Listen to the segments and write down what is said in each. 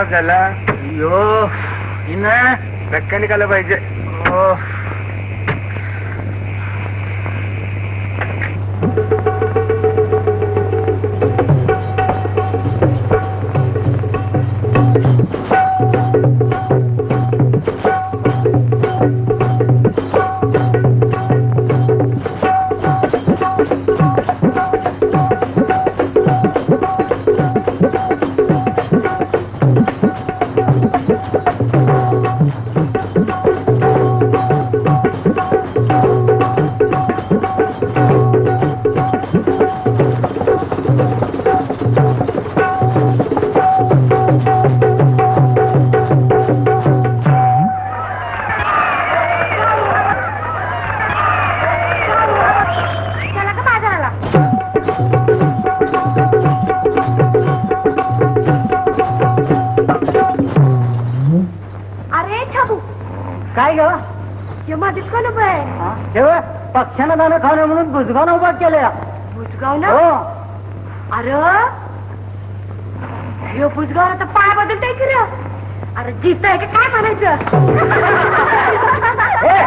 पाहिलं खराब झाला अय्यो इना मेकॅनिक आलं पाहिजे तेव्हा पक्षानं दाणं खाणं म्हणून बुजगावनं उभा केलं बुजगाव ना हो. अरे? हे बुजगाव आता पाय बदलताय खरं अरे जीत आहे का काय म्हणायचं? ए,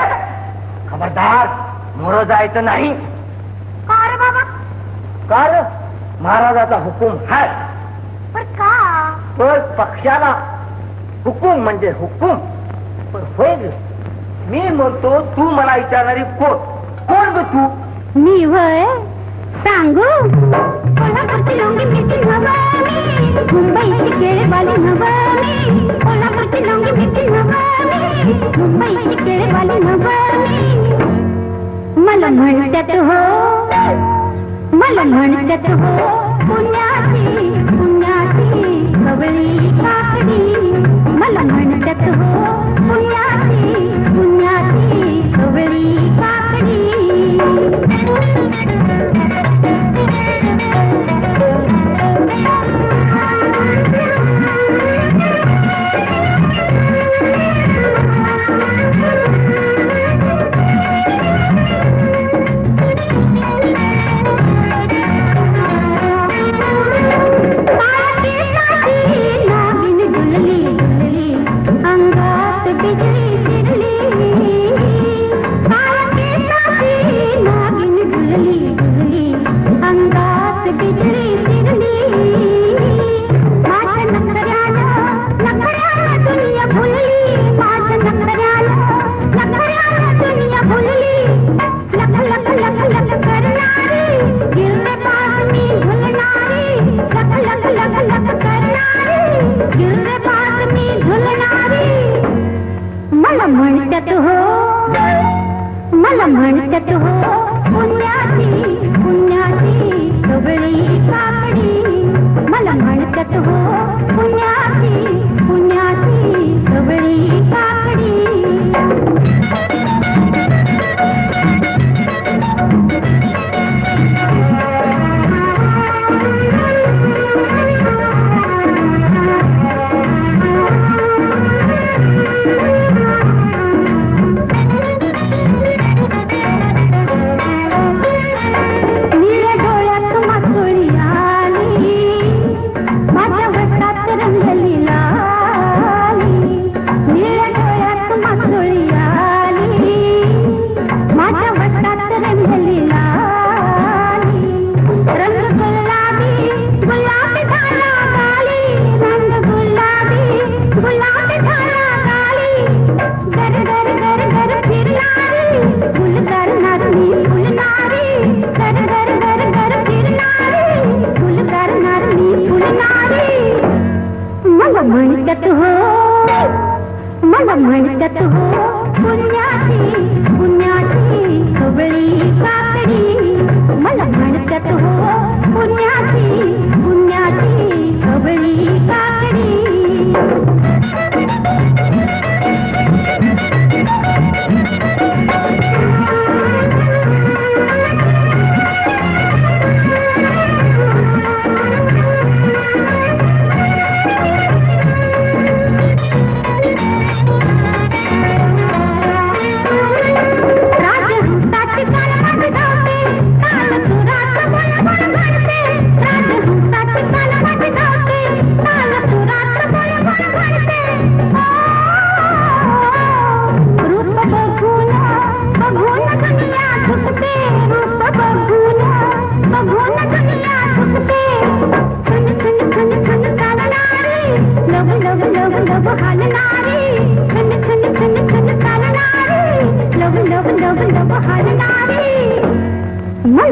खबरदार मोर जायचं नाही. का रे बाबा? कार महाराजाचा हुकूम हाय. पण का? तर पक्षाला हुकूम म्हणजे हुकूम. पण मी म्हणतो तू मला विचारणारी कोण? कोण ग तू? मी वय सांगू? कोल्हापूरची लोंगी मिठी नवामी मुंबईची केळेवाली नवामी कोल्हापूरची नवामी मुंबईची केळेवाली नवामी. मला म्हणतात हो मला म्हणतात हो. म्हणतात हो. मला म्हणतात हो पुण्याची पुण्याची कबळी काकडी. मला म्हणतात हो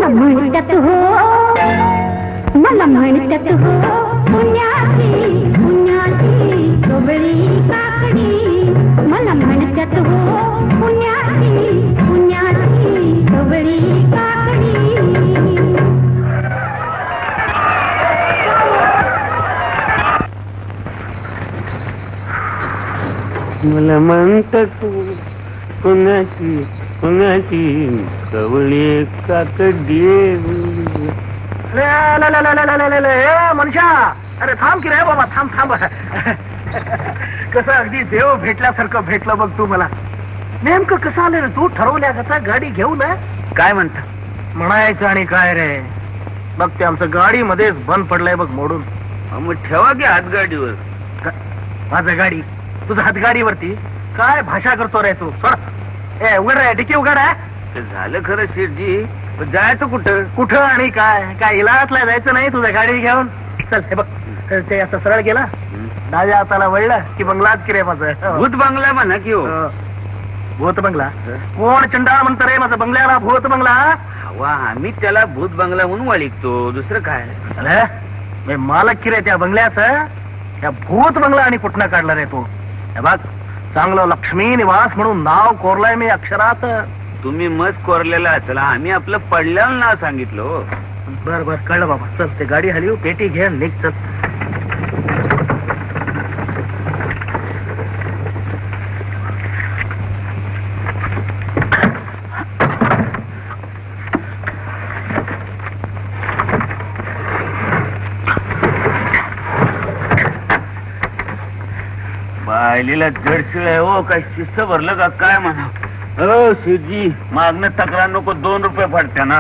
म्हणतात हो. मला म्हणतात हो. पुण्याची पुण्याची काकडी. मला म्हणतात हो. पुण्याची पुण्याची कोबळी काकडी. मला म्हणतात हो. पुण्याची पुण्याची कवळी काकडी मनुष्या. अरे थांब की रे बाबा थांब थांब. कसं अगदी देव भेटल्यासारखं भेटलं बघ तू मला. नेमकं कसं आलं रे तू? ठरवल्या कसा गाडी घेऊ ना काय म्हणता? म्हणायचं आणि काय रे? बघ ते आमचं गाडीमध्येच बंद पडलंय बघ मोडून. मग ठेवा की हात गाडीवर ग- माझं गाडी. तुझं हातगाडीवरती? काय भाषा करतो रे तू? सोड. ए उघड रे डिकी उघड आहे झालं खरं शेठजी पण जायचं कुठं? कुठं आणि काय? काय इलाहातला जायचं नाही तुझ्या गाडी घेऊन? चल हे बघ ते असं सरळ गेला. डाव्या हाताला वळलं की बंगलाच की रे माझं. भूत बंगला म्हणा की हो. हो. भूत बंगला. कोण चंडाळ म्हणतं रे माझं बंगल्याला? भूत बंगला हवा आम्ही त्याला भूत बंगला म्हणून वळिकतो दुसरं काय? मी मालक की रे त्या बंगल्याचं? त्या भूत बंगला आणि कुठनं काढलं रे तू? हे बघ. चांगलं लक्ष्मी निवास म्हणून नाव कोरलंय मी अक्षरात. तुम्ही मत कोरलेला असेल आम्ही आपलं पडल्याला नाव सांगितलं हो. बर बर कळलं बाबा. चल ते गाडी हलवू पेटी घे आणि निघ चल. बायलीला जडशिळ आहे हो काय शिस्त भरलं का? काय म्हणा? हो शिवजी. मागणं तक्रार नको दोन रुपये पडत्या ना.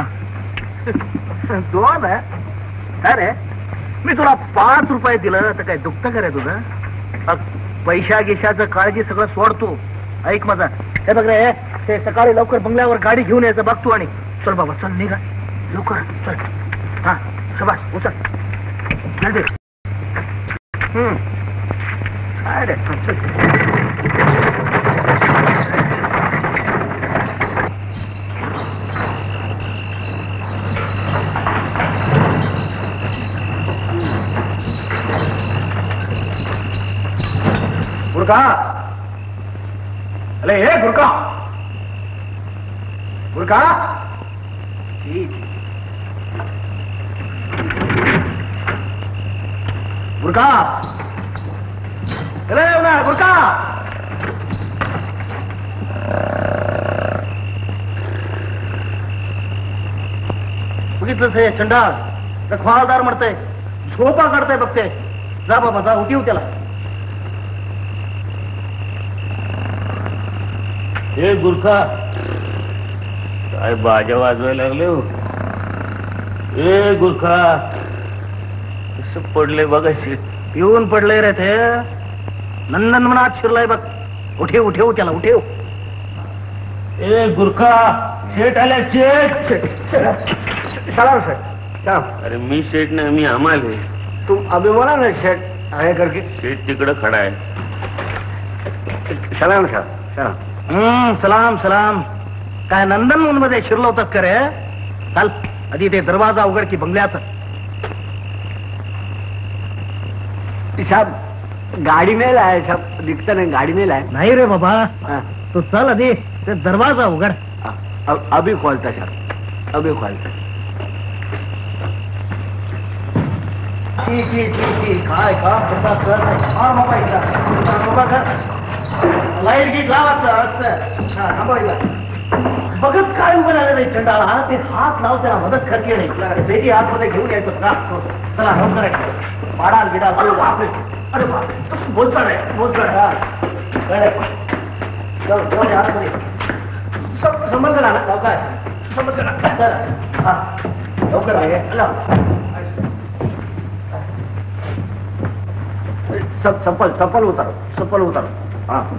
दोन अरे मी तुला पाच रुपये दिलं तर काय दुखतं का रे तुझं? पैशा गिशाचं काळजी सगळं सोडतो ऐक माझा. हे बघ रे ते सकाळी लवकर बंगल्यावर गाडी घेऊन यायचं बघ तू आणि. चल बाबा चल निघा. लवकर चल. हा शबाश उचल. जल्दी हम्म. काय रे चल, चल गुरका अरे हे गुरका गुरका गुरका अरे ना बघितलंच हे चंडाळ. रखवालदार म्हणतंय झोपा काढताय बघते जा बाबा जा उठीव त्याला. हे गुरखा काय बाजा वाजवायला लागले हो? ए गुरखा कसं पडले बघा येऊन पडले रे ते. नंदन मनात शिरलाय बघ. उठेव उठेव त्याला उठेव ए गुरखा शेट आल्या शेट सलाम सर अरे मी शेट नाही मी अमाल आहे. तुम अभी बोला ना शेट आहे करके शेट तिकडं खडा आहे. सलाम सर सलाम हम्म सलाम सलाम. काय नंदनमध्ये शिरलो होतात का रे? चाल आधी ते दरवाजा उघड की बंगल्याचा. साहब गाड़ी में लाए सब दिखता नहीं गाड़ी में लाए नाही रे बाबा. हाँ, तू चल आधी ते दरवाजा उघड. अब अभी खोलता सर. अभी खोलता. ची ची ची ची. काय काम करता सर? हा बाबा इथला बाबा कर लाइट गीट लावायचं हा थांबा इथला बघत काय उभं राहिलं नाही चंडाळा? हा ते हात लाव त्याला मदत करते नाही. बेटी आतमध्ये घेऊन यायचं का चला लवकर आहे. पाडाल अरे बापरे. अरे बाप बोलचा रे? बोलचा हा आतमध्ये. सम- संबंध करा ना? लवकर संबंध करा. हा. लवकर आहे. सब चप्पल चप्पल उतारो चप्पल उतारो. हाँ.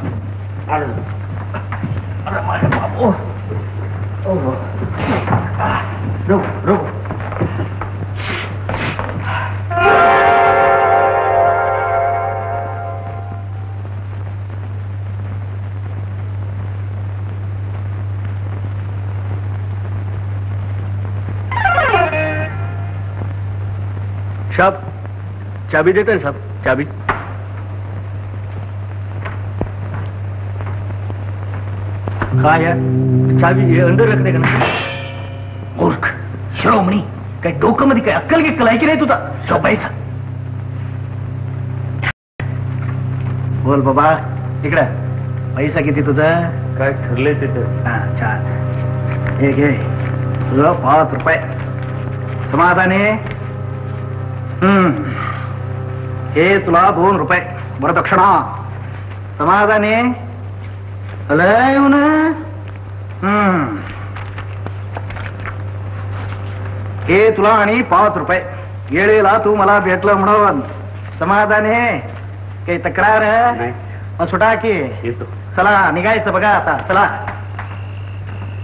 अरे अरे माझे बाबू ओहो रुक रुक. साहब चाबी देते हैं साहब चाबी। काय आहे चाबी हे अंदर रखणे का नाही मूर्ख शिरोमणी काय डोकं मध्ये काय अक्कल गिक्कल आहे की नाही तुझा शोपायचा बोल बाबा इकडं पैसा किती तुझा? काय ठरले तिथं? हा छान हे घे तुझं पाच रुपये। समाधाने हे तुला दोन रुपये. वरदक्षिणा समाधाने? लय ना हम्म. हे तुला आणि पाच रुपये. येळेला तू मला भेटलं म्हणून. समाधान? काही तक्रार? मग सुटा की. येतो. चला निघायचं बघा आता. चला.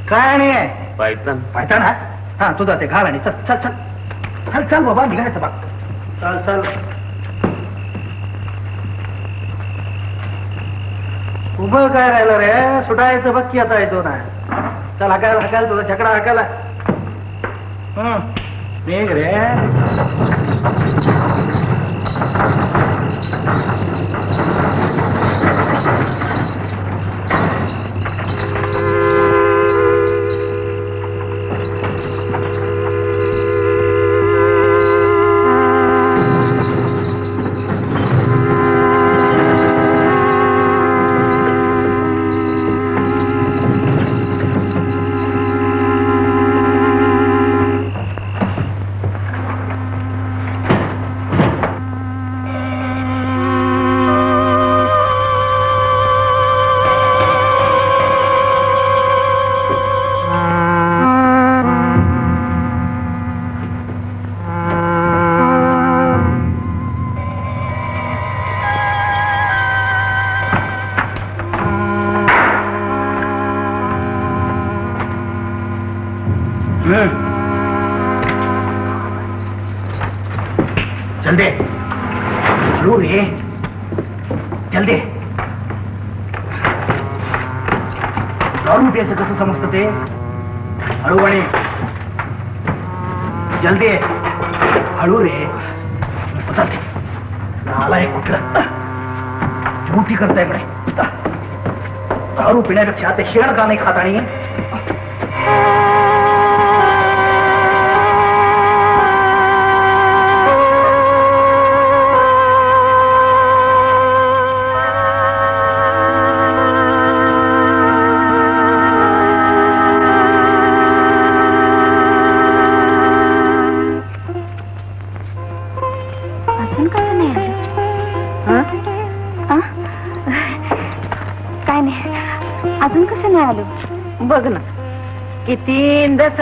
काय नाही पायतान पाहिजे ना हा तुझा ते घाल आणि चल चल चल. चल चल बाबा निघायचं बघ. चाल चाल. उभं काय राहिलं रे? सुटायचं बघ की आता येतो ना चल हकायला हकायला तुझा छकडा हकायला हम्म रे.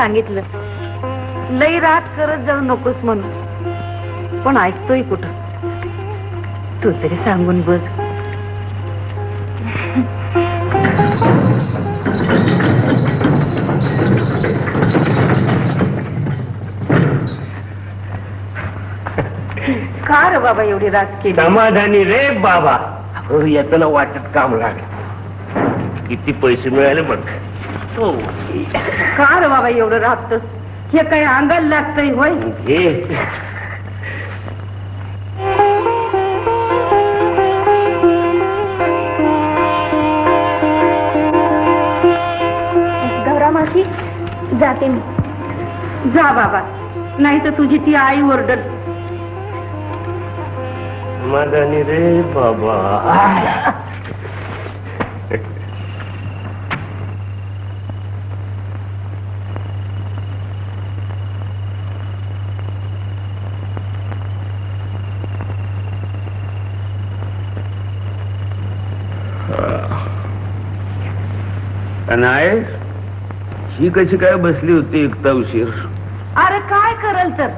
सांगितलं. लई रात करत जाऊ नकोस म्हणून. पण ऐकतोय कुठं? तू तरी सांगून बघ. का रे बाबा एवढी रात केली? समाधानी रे बाबा. अहो, येताना वाटत काम लागलं. किती पैसे मिळाले बघ का रे बाबा एवढं राबतोस हे काही अंगाला लागतंय होय? हे. गौरा मावशी जाते मी. जा बाबा नाही तर तुझी ती आई ओरडल. समाधानी रे बाबा. नाही ही कशी काय बसली होती एकता उशीर? अरे काय करल तर?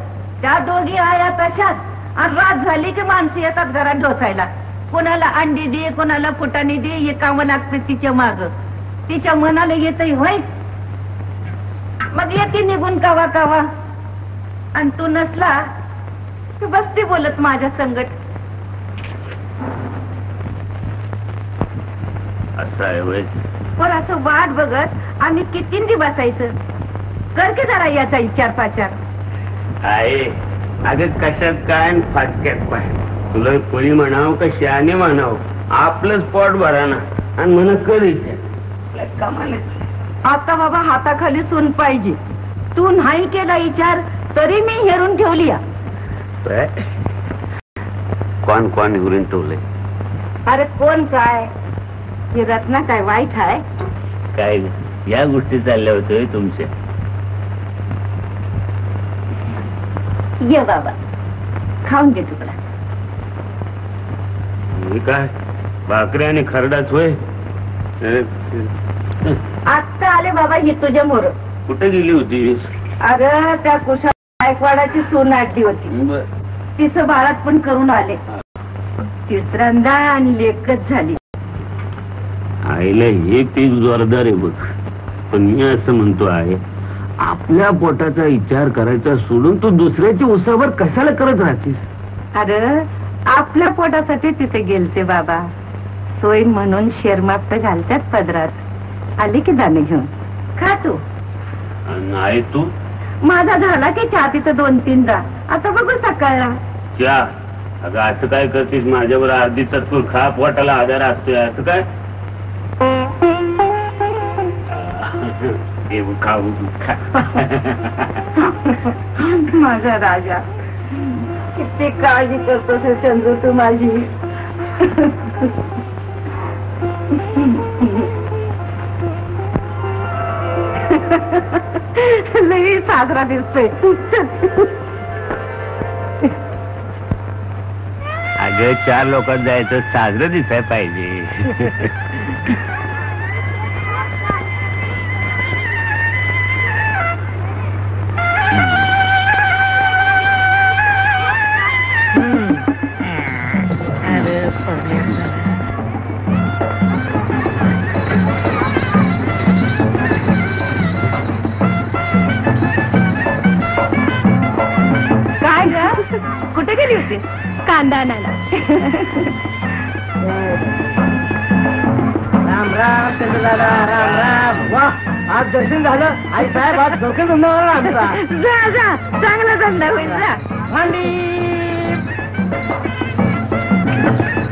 त्या दोघी आया तशाच. आणि रात झाली की माणसं येतात घरात ढोसायला कोणाला अंडी दे कोणाला फुटाणी दे हे कामं लागते तिच्या माग. तिच्या मनाला येतही होय. मग येते निघून कावा कावा. आणि तू नसला तू बसते बोलत माझ्या संगट. असं आहे पण असं वाट बघत आम्ही कितींदी बसायचं? कर की जरा याचा विचार पाचार आहे अगं कशात काय आणि फाटक्यात पाय तुला कोणी म्हणाव का शहाणे म्हणाव? आपलंच पोट भरा ना. आणि म्हणा कर इथे आता बाबा हाताखाली सून पाहिजे. तू नाही केला विचार तरी मी हेरून ठेवली या. कोण कोण हिरून ठेवलंय अरे कोण काय? ही रत्ना काय वाईट आहे? काय या गोष्टी चालल्या होत्या तुमच्या. ये बाबा. खाऊन घे तुकडा. हे काय? भाकरी आणि खरडाच होय? आत्ता आले बाबा ही तुझ्या मोर. कुठे गेली होती? अरे त्या कुशा गायकवाडाची सून आडली होती. तिचं बाळात पण करून आले. तिसऱ्यांदा आणि लेखच झाली. आईला हे पीक जोरदार आहे बघ. पण मी असं म्हणतो आहे आपल्या पोटाचा विचार करायचा सोडून तू दुसऱ्याची उसावर कशाला करत राहतीस? अरे आपल्या पोटासाठी तिथे गेलते बाबा. सोय म्हणून शेरमाप तर घालतात पदरात. आली की दाणे घेऊन. खा तू. नाही तू? माझा झाला की चहा तिथं दोन तीनदा. आता बघू सकाळला. च्या अगं असं काय करतीस? माझ्यावर अर्धी तत्पूर खा पोटाला आधार असतोय. असं काय? देव खाऊ खा माझा राजा. किती काळजी करतोस हे चंद्र तू माझी. लई साजरा दिसतोय. अगं चार लोकांत जायचं साजरं दिसाय पाहिजे. आज दर्शन झालं. आई साहेब आज दर्शन धंदा आमचा. जा जा. चांगला धंदा होईल जा.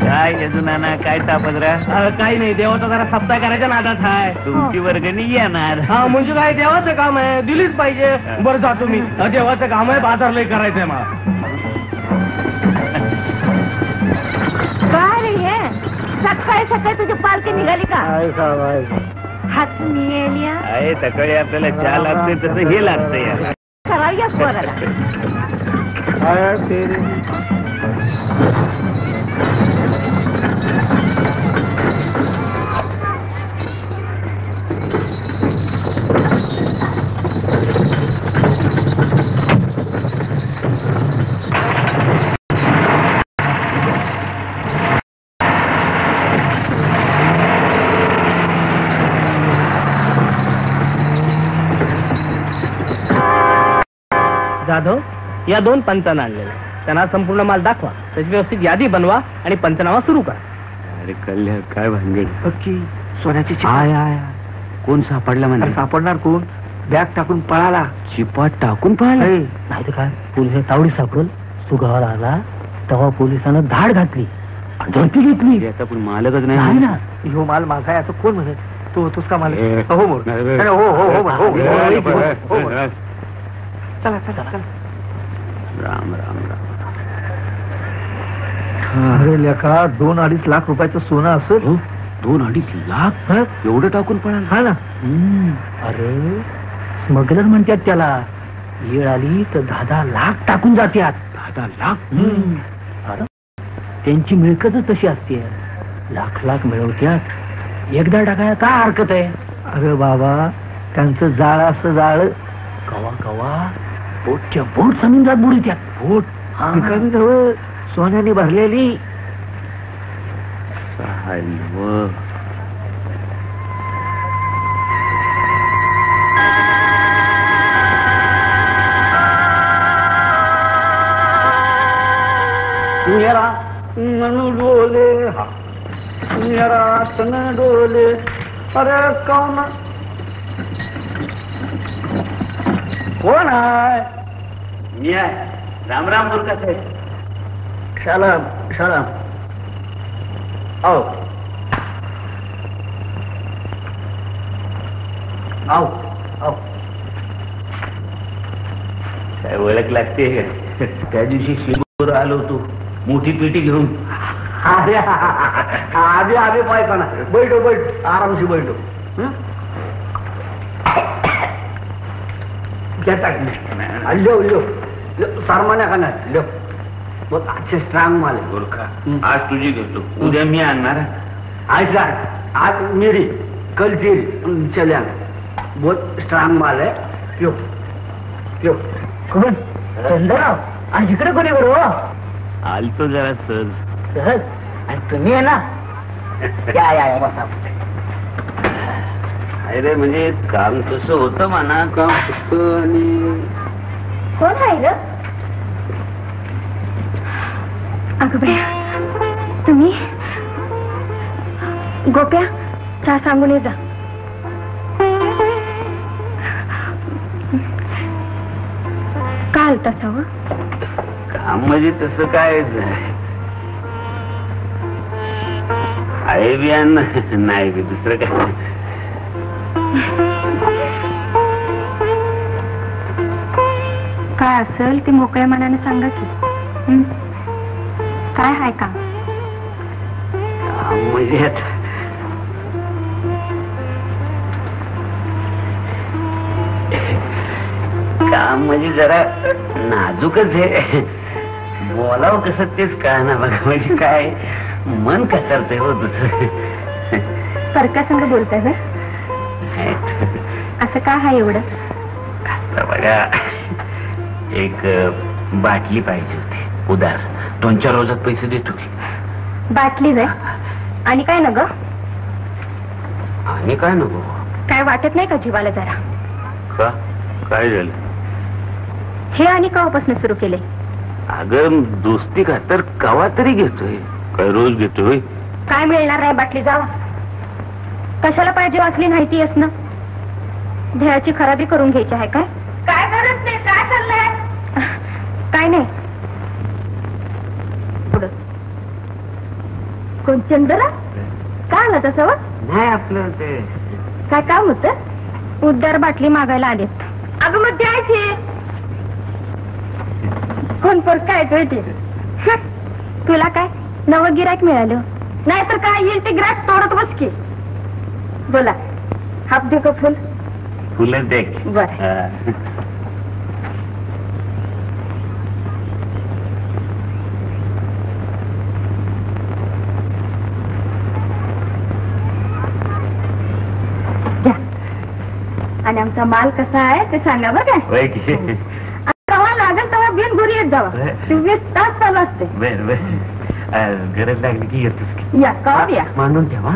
काय यजू नाना काय तापदरा काही नाही देवाचा जरा सप्ताह करायच्या नादात आहे तुमची वर्गणी येणार. हा म्हणजे काय देवाचं काम आहे. दिलीच पाहिजे. बरं जातो मी अ, देवाचं काम आहे बाजार लय करायचंय मला. काय रे हे? सकाळी सकाळी तुझी पालखी निघाली का? हात आहे सकाळी आपल्याला चहा लागते तसं हे लागतं या या पोराला. जाधव या दोन पंचांना आणलेले त्यांना संपूर्ण माल दाखवा त्याची व्यवस्थित यादी बनवा आणि पंचनामा सुरू करा अरे कल्याण काय भानगड पक्की सोन्याची आय आय कोण सापडला म्हणजे सापडणार कोण बॅग टाकून पळाला चिपाट टाकून पाहिला नाही तर काय पोलीस तावडी सापडून सुगावर आला तेव्हा पोलिसानं धाड घातली आणि धरती घेतली याचा पण मालकच नाही ना ह्यो माल माझा आहे असं कोण म्हणत तू होतोस का मला ए. हो मोर अरे, हो हो हो हो, हो, हो, राम हो, हो, हो. चला चला चला राम राम अरे लेका दोन अडीच लाख रुपयाचं सोनं असेल? हो, दोन अडीच लाख? हा? एवढं टाकून पळाला? हा ना. अरे स्मगलर म्हणतात त्याला येळ आली तर दहा दहा लाख टाकून जात्यात. दहा दहा लाख अरे, त्यांची मिळकतच तशी असते. लाख लाख मिळवत्यात. एकदा टाकायला काय हरकत आहे? अरे बाबा त्यांचं जाळ असं जाळ. कवा कवा? बोटच्या बोट समुद्रात बुडीत्यात बोट हा. रिकामी नव्ह, सोन्याने भरलेली. हलव मेरा मन डोले हा. मेरा तन डोले अरे कौन? कोण आहे? मी आहे. राम राम मुर्खा साहेब शालाम शालाम. आओ. आओ आओ. काय ओळख लागते? त्या दिवशी शिबूर आलो होतो. मोठी पेटी घेऊन. अरे आधी आधी पाहायचा ना बैठो बैठ. आरामशी बैठो. हं? लो लो, सारमान्या का नाही लो. बहुत अच्छे स्ट्रांग माल है गोरखा हं. आज तुझी घेतो. उद्या मी आणणार. आज आज आज मेरी कल तेरी बहुत स्ट्रांग माल है पियो पियो कोण? चंद्रराव. आज इकडे कोणी बरोबर आलतो जरा सहज. सहज? आणि तुम्ही आहे ना? या या या बसा. अरे म्हणजे काम तसं होतं म्हणा काम होतं आणि कोण आहे अगं बया तुम्ही? गोप्या चहा सांगून ये जा. काय आलता सावं काम म्हणजे तसं काय आहे बियान नाही बी, दुसरं काय? काय असेल ते मोकळ्या मनाने सांगा की. हं? काय आहे का? काम म्हणजे काम म्हणजे जरा नाजूकच आहे. बोलावं कसं तेच कळना बघा म्हणजे काय मन कचरतंय हो तुझं. परका बोलताय व्हय? असं काय आहे एवढं? आता बघा एक बाटली पाहिजे होती. उदार. दोन चार रोजात पैसे देतो की. बाटली जाय आणि काय ना ग आणि काय नको काय वाटत नाही का जीवाला जरा? का? काय झालं? हे आणि केव्हापासून सुरू केले? अगं दोस्ती का? तर कवा तरी घेतोय. काय रोज घेतोय काय मिळणार नाही बाटली जावा. कशाला पाहिजे असली माहिती ना? ध्येयाची खराबी करून घ्यायची आहे काय? काय करत नाही काय चाललंय? काय नाही. पुढं. कोण चंद्रा काय आलं तसं व? नाही आपलं ते. काय काम होत? उद्धार बाटली मागायला आलेत. अगं मग द्यायची कोण पर काय कळते तुला काय? नवं गिराक मिळालं. नाहीतर काय येईल ते ग्रास तोडत बस की. बोला. हाफ दे का फुल फुलं दे की. बरं. आणि आमचा माल कसा आहे ते सांगा बरं काय तेव्हा लागेल तेव्हा बिन घरी येत जावा. चोवीस तास चालू असते. गरज लागली की येतोच या का या. मांडून ठेवा.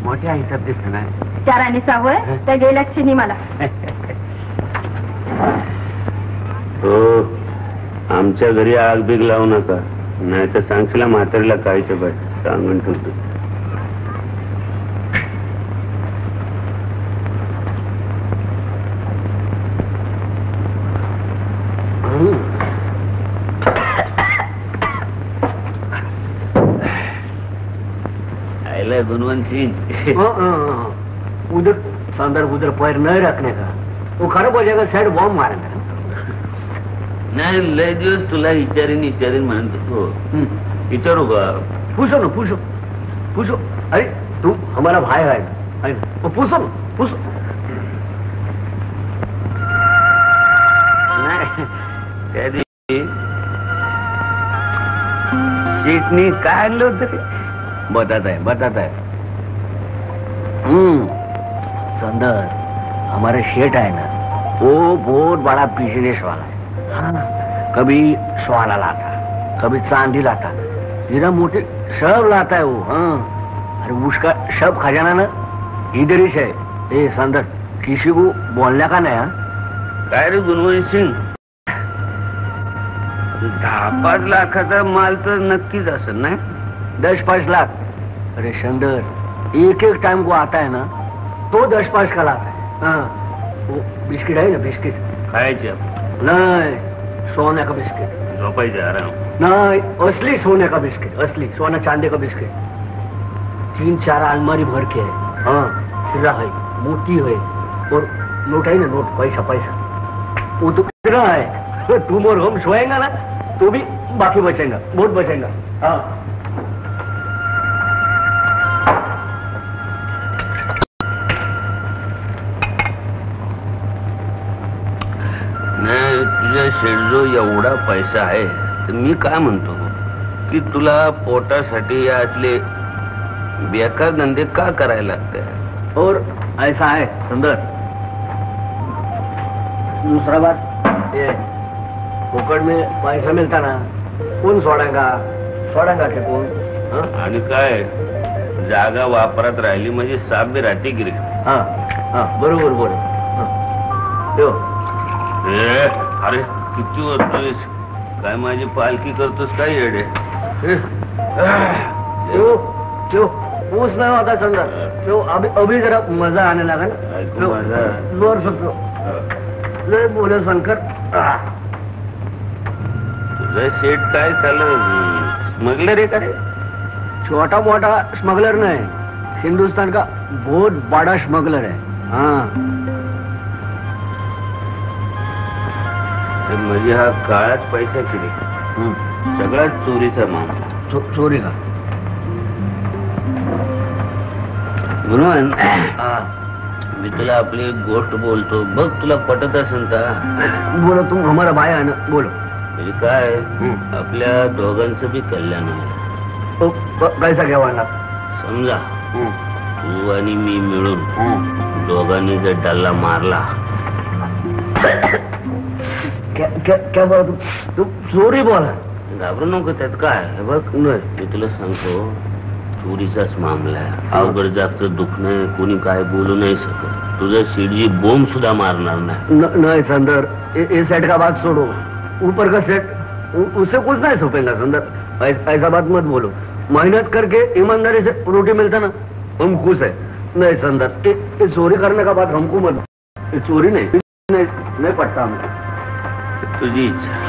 मोठ्या हिसाब दिसत ना? चार आणि सावय त्या गेल्या क्षणी मला. हो आमच्या घरी आग बीग लावू नका. नाही तर सांगशीला म्हातारीला कायचं बाय सांगून ठेवतो. हाँ। उधर सांदर उधर पैर नहीं रखने का वो खराब हो जाएगा साइड बॉम्ब मारेगा नाही लय दिवस तुला विचारीन विचारीन म्हणत होतो। विचारू का पूछो ना पूछो पूछो अरे हमारा भाई है ना ना? वो पूछो ना पूछो नाही त्या दिवशी शेटनी काय आणलं होतं ते? है हम्म. संदर हमारे शेठ है ना वो बहुत बड़ा बिजनेस वाला है। हाँ कभी सोना लाता कभी चांदी लाता हीरा मोटे सब लाता है वो हाँ। अरे उसका सब खजाना ना इधर ही है। ए संदर किसी को बोलने का नहीं हाँ। काय रे गुणवंत सिंग दहा पाच लाखाचा माल तर नक्कीच असेल ना दस पाँच लाख। अरे संदर एक एक टाइम को आता है ना तो दस पाँच का लाता है। हाँ वो बिस्किट है ना बिस्किट? खायच्या नहीं सोने का बिस्किट। झोपायचे आराम नहीं असली सोने का बिस्किट असली सोना चांदी का बिस्किट। तीन चार अलमारी भर के है। हाँ सिरा है मोती है और नोट है ना नोट पैसा पैसा। वो तो कितना है? तुम और हम सोएगा ना तो भी बाकी बचेगा बहुत बचेगा। हाँ। शेडजो एवढा पैसा आहे तर मी काय म्हणतो? की तुला पोटासाठी यातले बेकार धंदे का करायला लागते और ऐसा है सुंदर। दूसरा बात ये कोकड़ में पैसा मिलता ना कौन सोडेगा? सोडेगा के कौन? हाँ? आणि काय? जागा वापरात राहिली म्हणजे साप बी राहते गिरी हाँ हाँ बरोबर बोल. हाँ. ए, अरे किती होतोयस काय माझी पालखी करतोस काय येडे? पूछ नहीं होता सुंदर यो अभी अभी जरा मजा आने लगा ना. ऐकू यो, मजा. जोर से यो. लय बोले शंकर. तुझं शेट काय चालू स्मगलर आहे काय छोटा मोटा स्मगलर नहीं. हिंदुस्तान का बहुत बड़ा स्मगलर है हाँ. तर म्हणजे हा काळाच पैसा किती सगळ्यात चोरीचा माल चो, चोरी का? म्हणून. मी तुला आपली एक गोष्ट बोलतो. बघ तुला पटत असेल तर. बोलो तुम हमारा भाई है ना बोलो. म्हणजे काय? आपल्या दोघांचं बी कल्याण आहे. तो क- कैसा क्या वाला समजा. तू आणि मी मिळून दोघांनी जर डल्ला मारला. क्या क्या क्या बोला तुम चोरी बोला? घाबरू नको त्यात काय? हे बघ मी तुला सांगतो. चोरीचाच मामला आहे. अवघड जागचं दुखणं कोणी काय बोलू नाही शकत. तुझं शिडजी बोंब सुद्धा मारणार नाही. नहीं संदर. ये सेट का बात छोड़ो ऊपर का सेट? उ- उससे कुछ नहीं सोपेगा संदर. ऐ- ऐसा बात मत बोलो. मेहनत करके ईमानदारी से रोटी मिलता ना हम खुश है. नहीं संदर. ये, चोरी करने का बात हमको मत चोरी नहीं नहीं, नहीं पड़ता हमको। तुझी इच्छा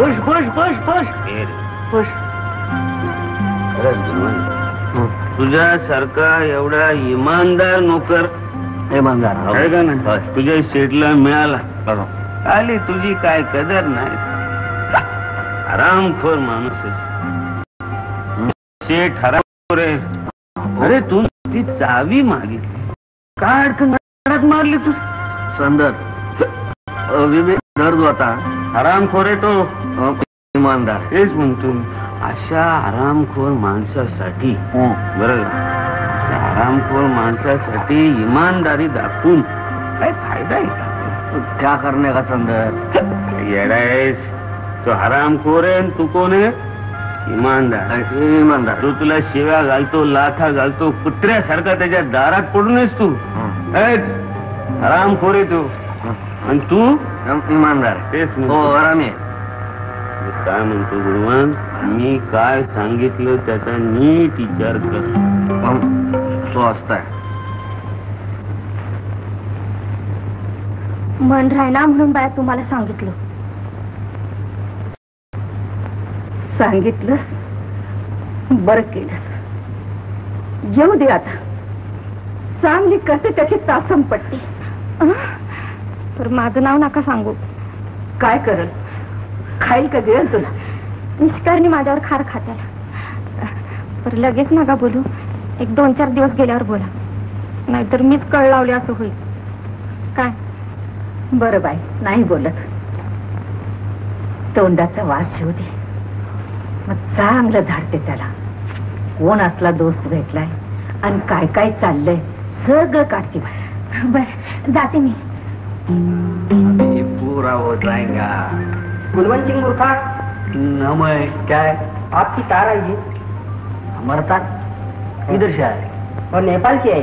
बस बस बस बस रे. बस खरंच गुरुवान. तुझ्यासारखा एवढा इमानदार नोकर ईमानदार आहे का ना तुझ्या शेटला मिळाला. आली तुझी काय कदर नाही. आरामखोर माणूस. शेठ हरामखोर आहे. अरे तू ती चावी मागितली. काय मारली तू. संदर. अभी भी दर्द होता हरामखोर आहे तो. अ, ईमानदार हेच म्हणतो. अशा आरामखोर माणसासाठी. बरं त्या आरामखोर माणसासाठी इमानदारी दाखवून काय फायदा आहे का? क्या करने का संदर येडायस तो हरामखोर आहे तू कोण आहे? इमानदार. ईमानदार तो तुला शिव्या घालतो लाथा घालतो कुत्र्यासारखा त्याच्या दारात पडून आहेस तू. हरामखोर आहे तू. आणि तू? ईमानदार तेच हो. आराम आहे. काय म्हणतो गुरुवान? मी काय सांगितलं त्याचा नीट विचार कर. आहे मन राहिना म्हणून बाया तुम्हाला सांगितलं. सांगितलं बरं केलं येऊ दे आता. चांगली करते त्याची तासम पट्टी? तर माझं नाव नका सांगू. काय करल? खाईल का जेल तुला? निष्कारणी माझ्यावर खार खात्याला. पर लगेच नका बोलू. एक दोन चार दिवस गेल्यावर बोला. नाहीतर मीच कळ लावली असं होईल. काय? बरं बाई नाही बोलत. तोंडाचा वास येऊ दे. मग चांगलं झाडते त्याला. कोण असला दोस्त भेटलाय आणि काय काय चाललंय सगळं काढते बाहेर बर जाते मी. अभी पूरा हो जाएगा कुलवंत सिंह मूर्खा. नमय क्या? है आपकी कार आई है हमारा तार इधर से आए। और नेपाल की है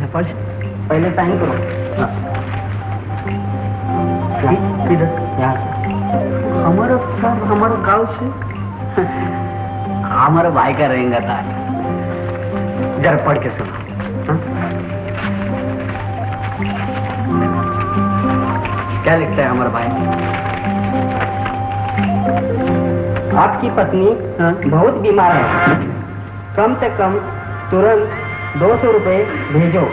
नेपाल से? पहले साइन करो। किधर हमारा सब हमारा गाँव से? हमारा भाई का रहेगा था जरा पढ़ के सुनो। हाँ? क्या लिखता है हमारा भाई? आपकी पत्नी बहुत बीमार है। कम से कम तुरंत दो सौ रुपये भेजो।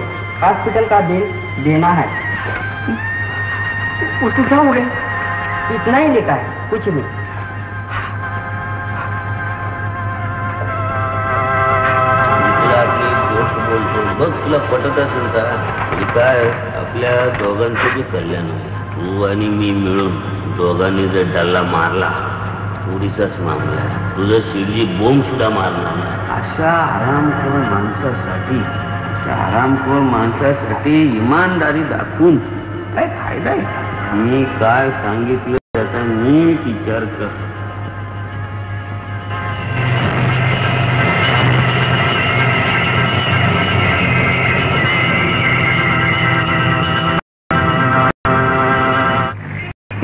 हॉस्पिटल का बिल देना है। उसको क्या हो गया? इतना ही लिखा है कुछ नहीं तुला बघ पटत असेल का काय आपल्या दोघांचं बी कल्याण होईल तू आणि मी मिळून दोघांनी जर डल्ला मारला पुरीचाच मामला आहे. तुझं शिरजी बोंब सुद्धा मारणार नाही. अशा आरामखोर माणसासाठी अशा आरामखोर माणसासाठी इमानदारी दाखवून काय फायदा आहे? मी काय सांगितलं त्याचा नीट विचार कर.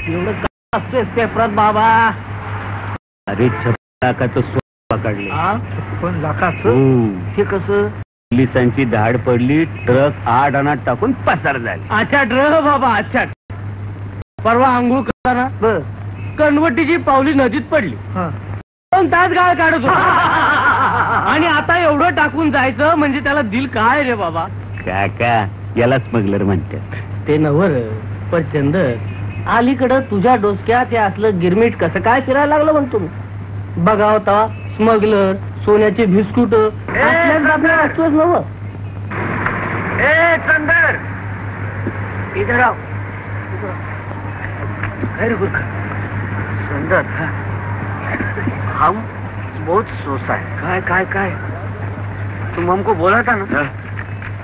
एवढं काय असतोय पेपरात बाबा? अरे छप्पराकाचं सोप पकडले. पण लाखाच? हो. हे कसं? पोलिसांची धाड पडली ट्रक आठ अनात टाकून पसार झाले. अच्छा ड्र बाबा अच्छा. परवा आंघोळ करताना कणवटीची पावली नदीत पडली. पण तास गाळ काढत होता. आणि आता एवढं टाकून जायचं म्हणजे त्याला दिल काय रे बाबा? काका याला स्मगलर म्हणतात. ते नवर पण चंद अलीकडं तुझ्या डोसक्यात हे असलं गिरमीट कसं काय फिरायला लागलं म्हणतो मी बघा होता स्मगलर सोन्याचे बिस्कुट असतोच नव. ए चंदर! इधर आओ सुंदर हम बहुत सोचा है. काय काय काय? तुम हमको बोला था ना?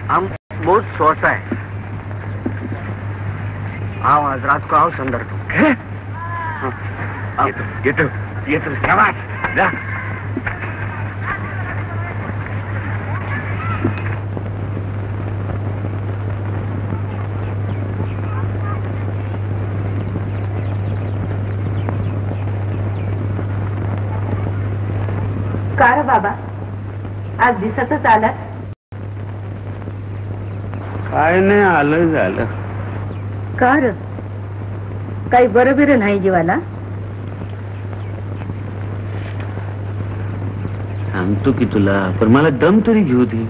हम बहुत सोचा है. आओ आज रात को आओ सुंदर तुम। हाँ, आओ। ये तो ये तो शाबाश जा। का रे बाबा? आज दिसतच आला. काय नाही आलं झालं. का र काही बरं बिरं नाही जीवाला? सांगतो की तुला पण मला दम तरी घेऊ दे.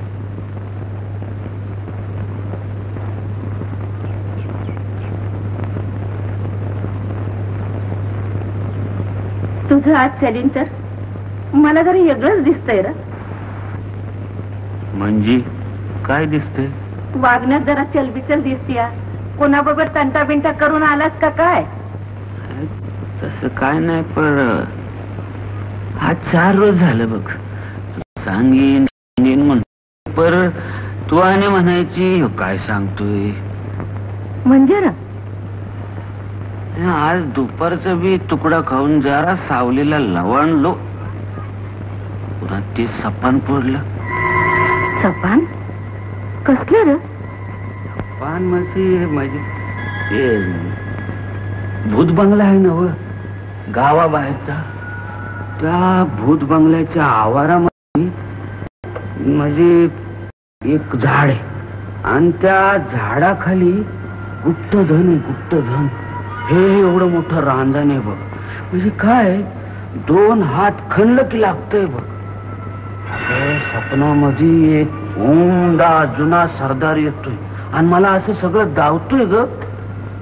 तुझं आज चॅलिन तर? मला जरा वेगळंच दिसतंय र. म्हणजे काय दिसतंय? वागण्यात जरा चलबिचल दिसतीया. कोणाबरोबर तंटा बिंटा करून आलास का काय? तसं काय नाही पण आज चार रोज झालं बघ. सांगेन म्हण पर तू आणि म्हणायची काय सांगतोय? म्हणजे ना आज दुपारचा बी तुकडा खाऊन जरा सावलीला लवणलो. पुन्हा ते सपान पडलं. सपान? कसलं र? पान म्हणजे म्हणजे ते भूत बंगला आहे ना व? गावाबाहेरचा. त्या भूत बंगल्याच्या आवारामध्ये म्हणजे एक झाड आहे. आणि त्या झाडाखाली गुप्तधन आहे गुप्तधन. हे एवढं मोठं रांजण आहे बघ. म्हणजे काय? दोन हात खणलं की लागतंय बघ. सपनामध्ये एक उंडा जुना सरदार येतोय. आणि मला असं सगळं दावतोय ग.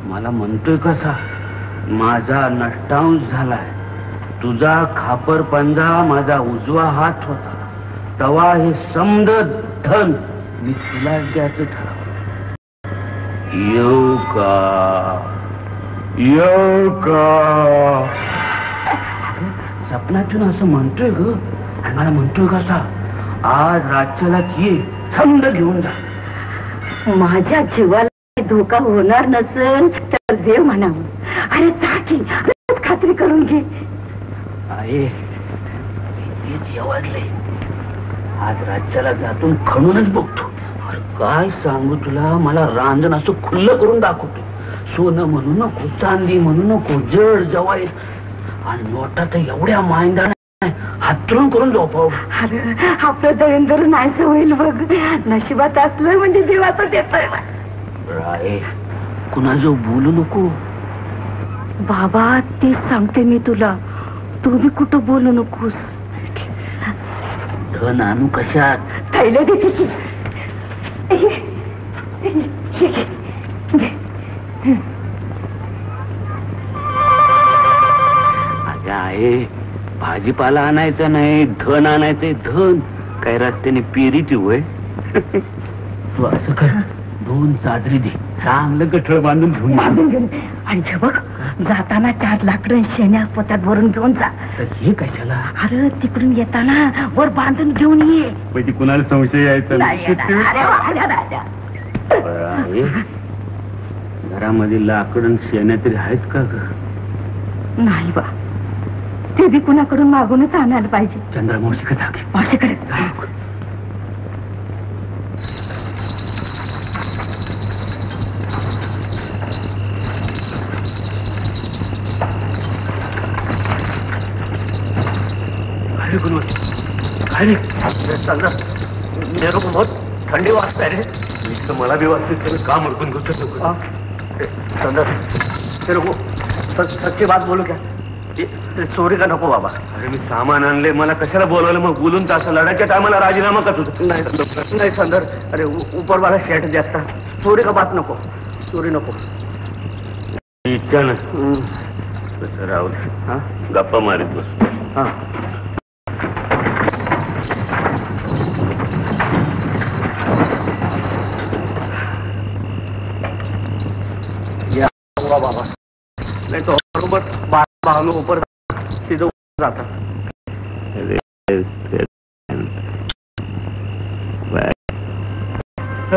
मला म्हणतोय कसा माझा नष्टांश झालाय. तुझा खापर पंजा माझा उजवा हात होता. तवा हे समद धन मी तुला द्यायचं ठरवलं. येऊ का? येऊ का? सपनातून असं म्हणतोय ग. आणि मला म्हणतोय कसा आज राज्यालाच ये छंद घेऊन जा. माझ्या जीवाला धोका होणार नसेल तर देव म्हणावं. अरे चाकी खात्री करून घे. आहे आवडले. आज राज्याला जातून खणूनच बघतो. अरे काय सांगू तुला मला रांजण असं खुल्लं करून दाखवतो. सोनं म्हणू नको चांदी म्हणू नको जड जवळ आणि नोटा तर एवढ्या मायंदाने हातरून करून झोपाव. अरे आपलं दळणदर नाहीच होईल बघ. नशिबात असलं म्हणजे देवाचं देतोय राय कुणाजवळ बोलू नको. बाबा तेच सांगते मी तुला. तू बी कुठं बोलू नकोस. धन आणू कशात? थैलं देते की अगं आहे. भाजीपाला आणायचा नाही धन आणायचंय धन. काय रस्त्याने पेरीची वय तू असं कर. दोन चादरी दे. चांगलं गठळ बांधून घेऊन. बांधून घेऊन. आणि हे बघ जाताना चार लाकडं शेण्या पोत्यात भरून घेऊन जा. तर हे कशाला? अरे तिकडून येताना वर बांधून घेऊन ये. म्हणजे कुणाला संशय यायचा नाही येणार. अरे वा, आल्या, आल्या. आहे. घरामध्ये लाकड आणि शेण्या तरी आहेत का ग? नाही बा. ते बी कुणाकडून मागूनच आणायला पाहिजे. चंद्रमावशी का जागे मावशीकडे. अरे गुरुजी अरे चंद्र मेरे को बहुत ठंडी वाजता है रे इथं मला बी वाटतं त्यानं काम अडकून घेतो चंद्र तेरे को सच सच्ची बात बोलू क्या? चोरी का नको बाबा. अरे मी सामान आणले मला कशाला बोलवलं? मग बोलून तर असं लढायच्या टायमाला राजीनामा करत. होतो नाही नाही चंदर अरे उ- ऊपर वाला शेठ जाता चोरी का बात नको? चोरी नको. इच्छा ना हम्म, तसं राहू दे. हाँ? गप्पा मारीत बस. हाँ. या बाबा. नहीं तो बरोबर ऊपर सीधे जाता।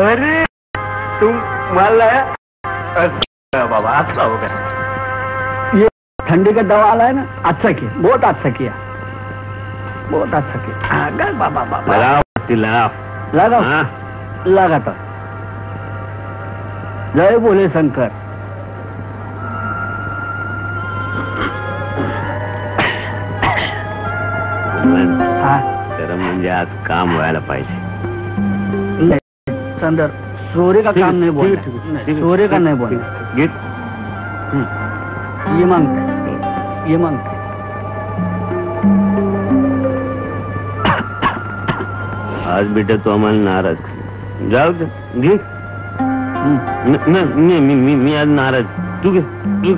अरे तुम माल लाया? अच्छा बाबा अच्छा हो गया। ये ठंडी का दवा है ना? अच्छा किया बहुत अच्छा किया। बहुत अच्छा किया। बाबा बाबा। लाव तिला लगा हा? जय बोले शंकर। हा. खरं म्हणजे आज काम व्हायला पाहिजे. संदर चोरी का काम नहीं बोल चोरी का नहीं बोल. ये मांगते ये मांगते आज बेटा तू आम्हाला नाराज. जाऊ दे घे. न- न- न- मी मी मी आज नाराज. तू घे तू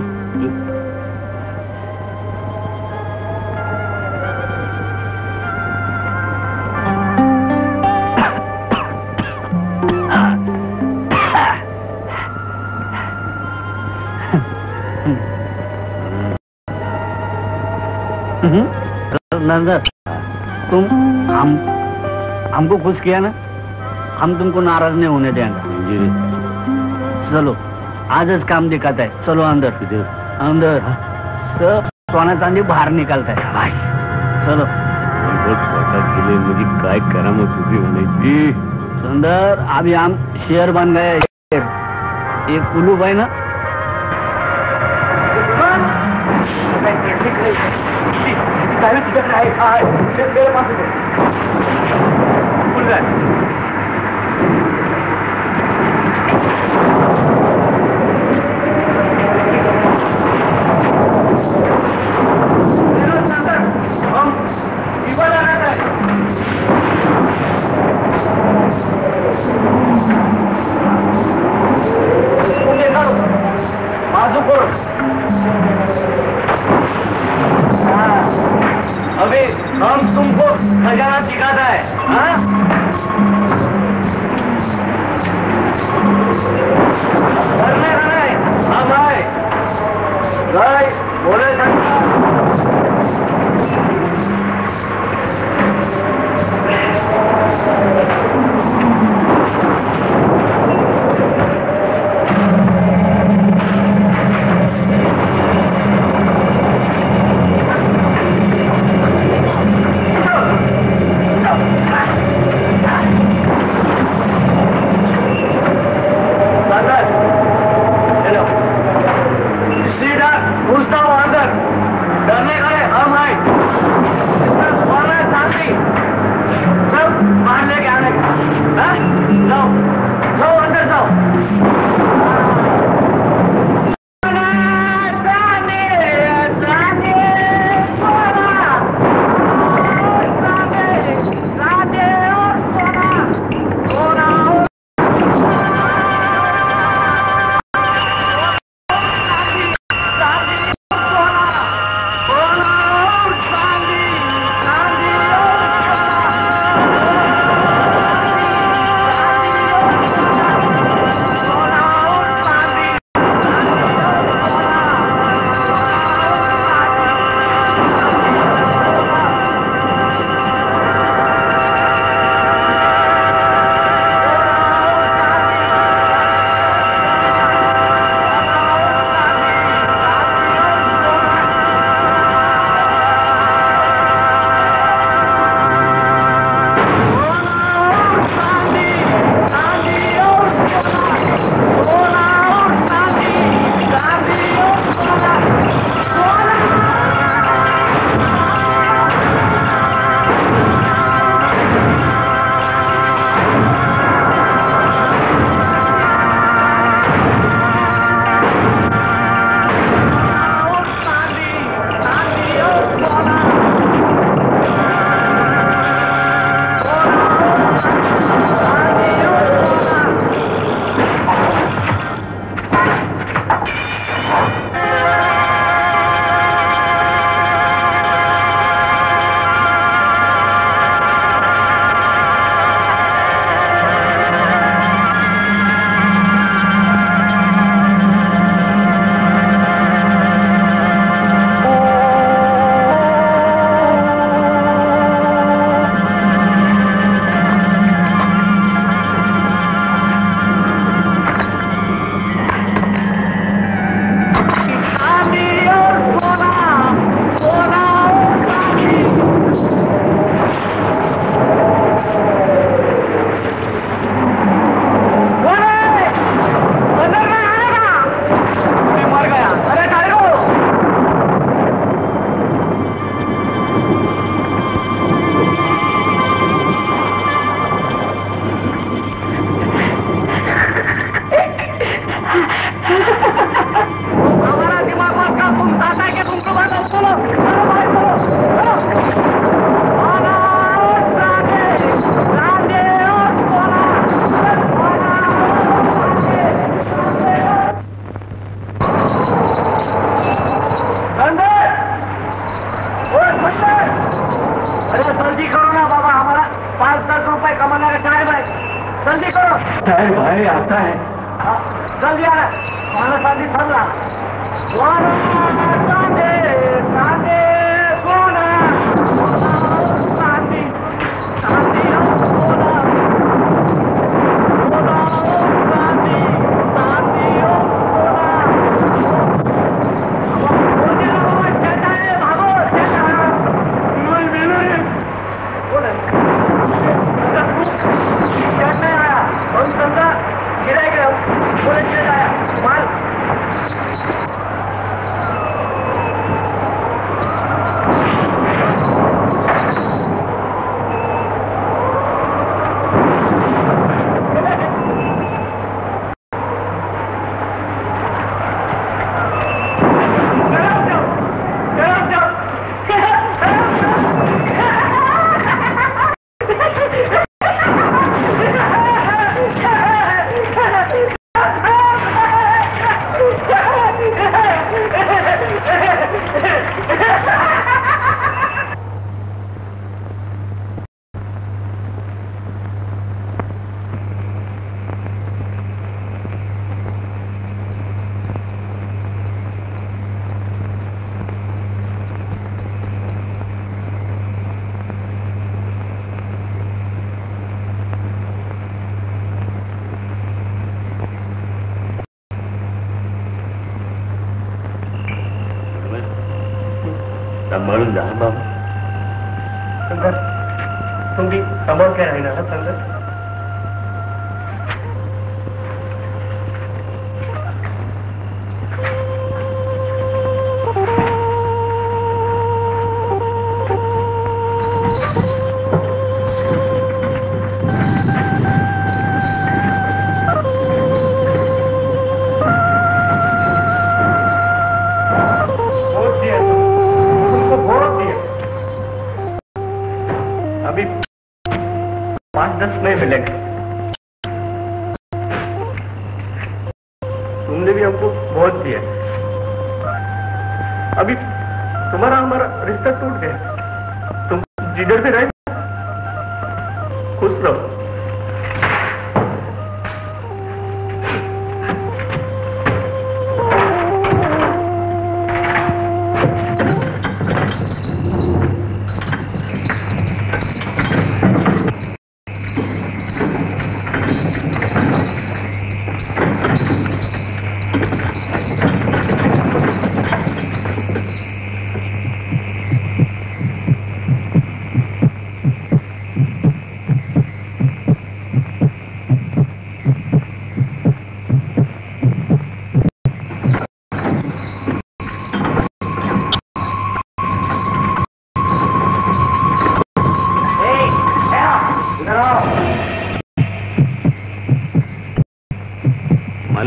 नंदर तुम हम हमको खुश किया ना? हम तुमको नाराज़ नहीं होने देंगे। म्हणजे चलो आजच काम दिखाता है। चलो अंदर। अंदर। सब सोना चांदी बाहर निकलता है। भाई। चलो। गेले म्हणजे काय करामत होती म्हणायची सुंदर अभी हम शेर बन गए। एक कुलूप है ना? انت عرفت داخل عليك آه عارف شايف إيه اللي حصل كل ده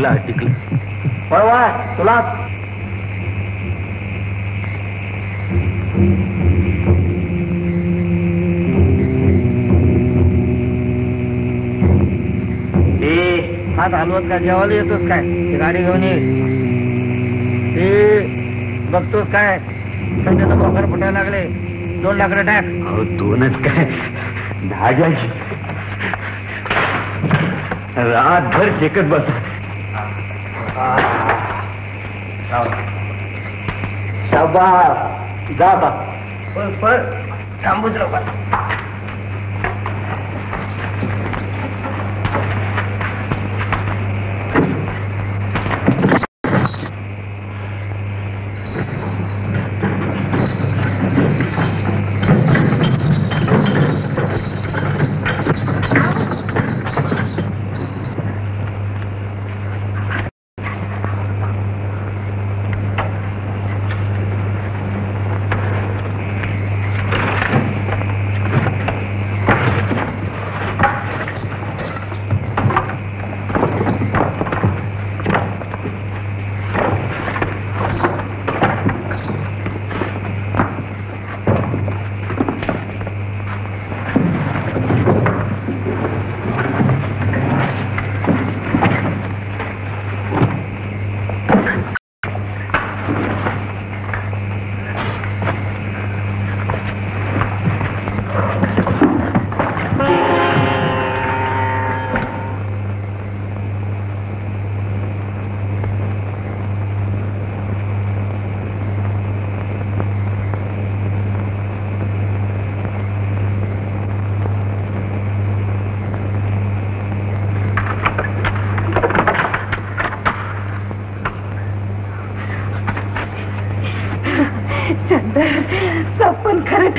मला टिकलं पळवा तुला? ए हात हलवत का जेवायला येतोस काय? ती गाडी घेऊन ये. ए बघतोस काय? सध्याचं बोकर फुटायला लागले. दोन लाकडं टाक. अहो दोनच काय? दहा घ्यायची रातभर शेकत बस. शाबास. जा आता पळ पळ थांबूच नका.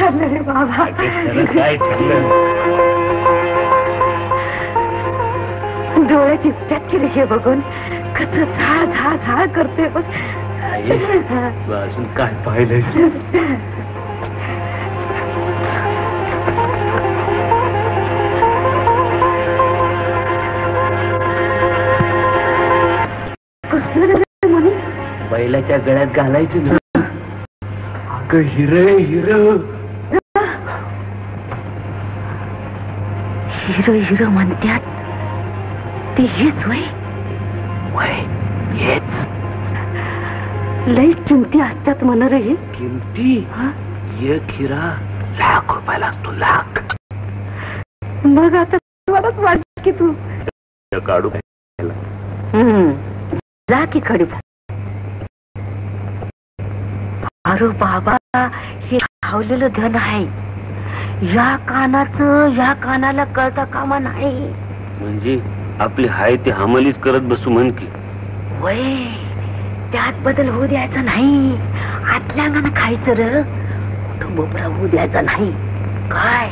ठरलं रे बाबा खरं काय ठरलं डोळे चिपट्यात केले हे बघून. कस झाळ झाळ झाळ करते बघ. आई, तू अजून काय पाहिलंय? कसलं रे म्हणून? बैलाच्या गळ्यात घालायचं ना. अगं हिर हिर. हिरो हिरो म्हणतात ते हेच लई किमती असतात म्हण रे हे. किमती हा? एक हिरा लाख रुपये लागतो लाख मग आता मलाच वाटत की तू काढू हम्म. जा की खडी अरे बाबा हे खावलेलं धन आहे या कानाचं या कानाला कळता कामा नाही म्हणजे आपली हाय ते हमालीच करत बसू म्हण की. वय त्यात बदल होऊ द्यायचा नाही. आतल्या अंगानं खायचं र कुठं बोबरा होऊ द्यायचा नाही. काय?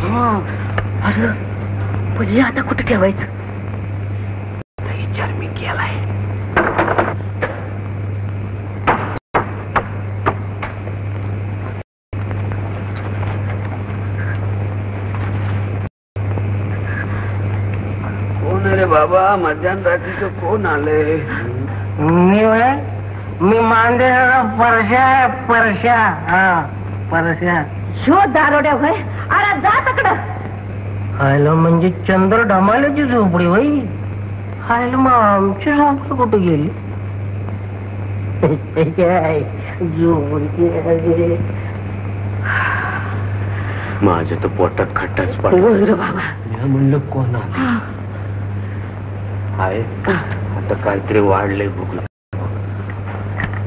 हं. अरे पहिले आता कुठं ठेवायचं विचार मी केलाय कोण रे बाबा मध्यान रात्रीचं कोण आले मी वय मी मांदेला परशा आहे परशा हा परशा शो दारोड्या होय अरे जा तकडं. हायला म्हणजे चंद्र ढमाल्याची झोपडी बाई हायला मग आमची झोपडी कुठे गेली? काय झोपडी. माझ्या तर पोटात होय पडला रे बाबा. मी म्हणलं कोण आलं? आहे. आता काहीतरी वाढलंय भूक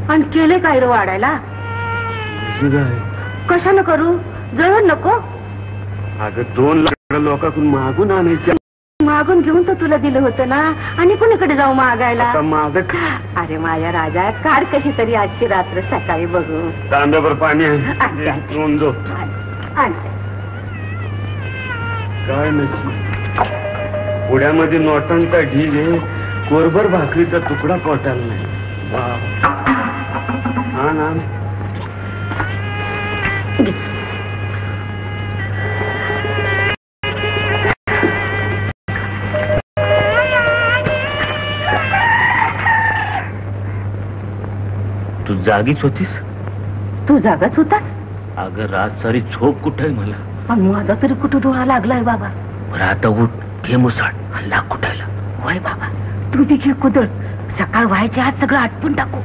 आणि केले काय रे वाढायला? कशानं करू? जळण नको. अगं दोन लाख लोकांकडून मागून आणायच्या. मागून घेऊन तर तुला दिलं होतं ना? आणि कुणीकडे जाऊ मागायला? आता माझं अरे माझ्या राजा काढ कशी तरी आजची रात्र सकाळी बघू. तांब्यावर पाणी अच्छा. आहे. काय नशीब? पुण्यामध्ये नोटांचा ढीग आहे. कोरभर भाकरीचा तुकडा पोटाला नाही. हा ना. तू जागीच होतीस? तू जागाच होता अगं रात सारी झोप कुठे आहे मला? माझा तरी कुठं डोळा लागलाय बाबा. बरं आता उठ. हे मुसाड हल्ला लाग कुठायला होय बाबा. तू देखील कुदळ. सकाळ व्हायच्या आत सगळं आटपून टाकू.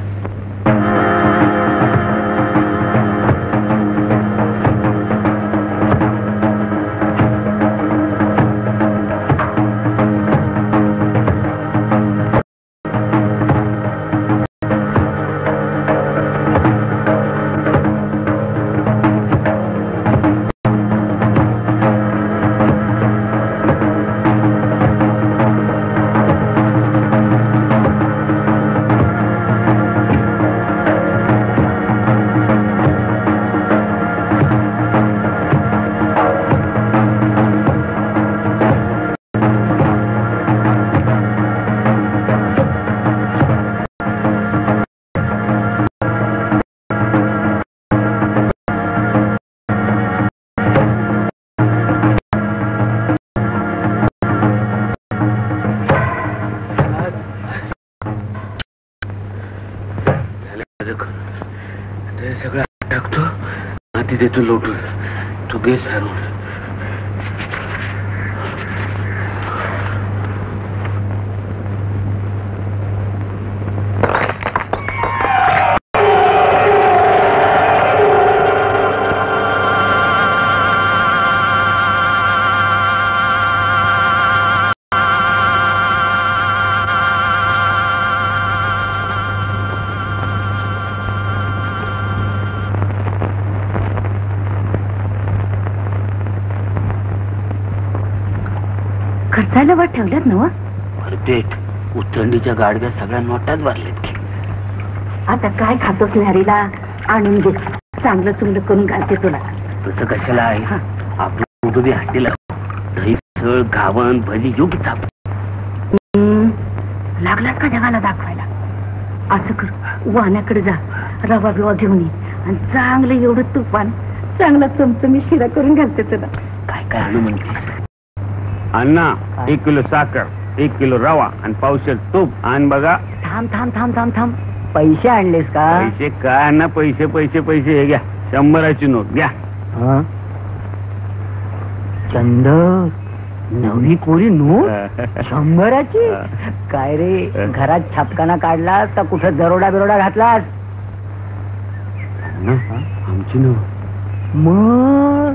तिथे तू लोटून तू घे सारून. उतरंडीच्या गाडग्या सगळ्या नोटाच भरलेत की. आता काय खातोस लहरीला आणून घे. चांगलं चुंगलं करून घालते तुला. तसं कशाला आहे? आपण उभं बी हाटीला दही सळ घावण भजी थाप हम्म, लागलात का जगाला दाखवायला? असं कर. वाण्याकडे जा. रवा बिवा घेऊन ये. आणि चांगलं एवढं तुपान चांगला चमचमी शिरा करून घालते तुला. काय काय आणू म्हणते अण्णा एक किलो साखर. एक किलो रवा आणि पावशेर तूप. आणि बघा. थांब थांब थांब थांब थांब. पैसे आणलेस का? पैसे काय ना पैसे पैसे पैसे. हे घ्या. शंभराची नोट घ्या. हं? चंद नवी कोरी नोट? शंभराची? काय रे घरात छापकाना काढलास का कुठं दरोडा बिरोडा घातलास? आमची नव मग?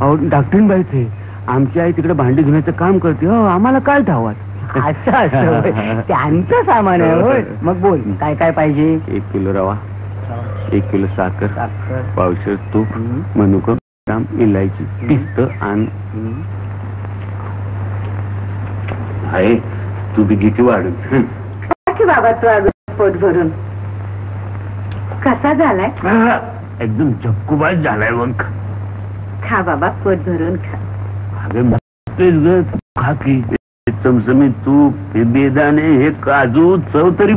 अहो डॉक्टरीन बाईचे आमची आई तिकडे भांडी धुण्याचं काम करते. हो आम्हाला काय धावात? असं असं होय. त्यांचं सामान आहे होय. मग बोल काय काय पाहिजे? एक किलो रवा एक किलो साखर साखर. पावशेर तूप मनुक ग्राम इलायची पिस्त आणि आहे. तू बी किती वाढून. की बाबा तू अगं पोट भरून? कसा झालाय? एकदम झक्कुबाज झालाय बघ खा बाबा पोट भरून खा. अगं तेच ग. खा चमचमीत तूप हे बेदाणे हे काजू चव तरी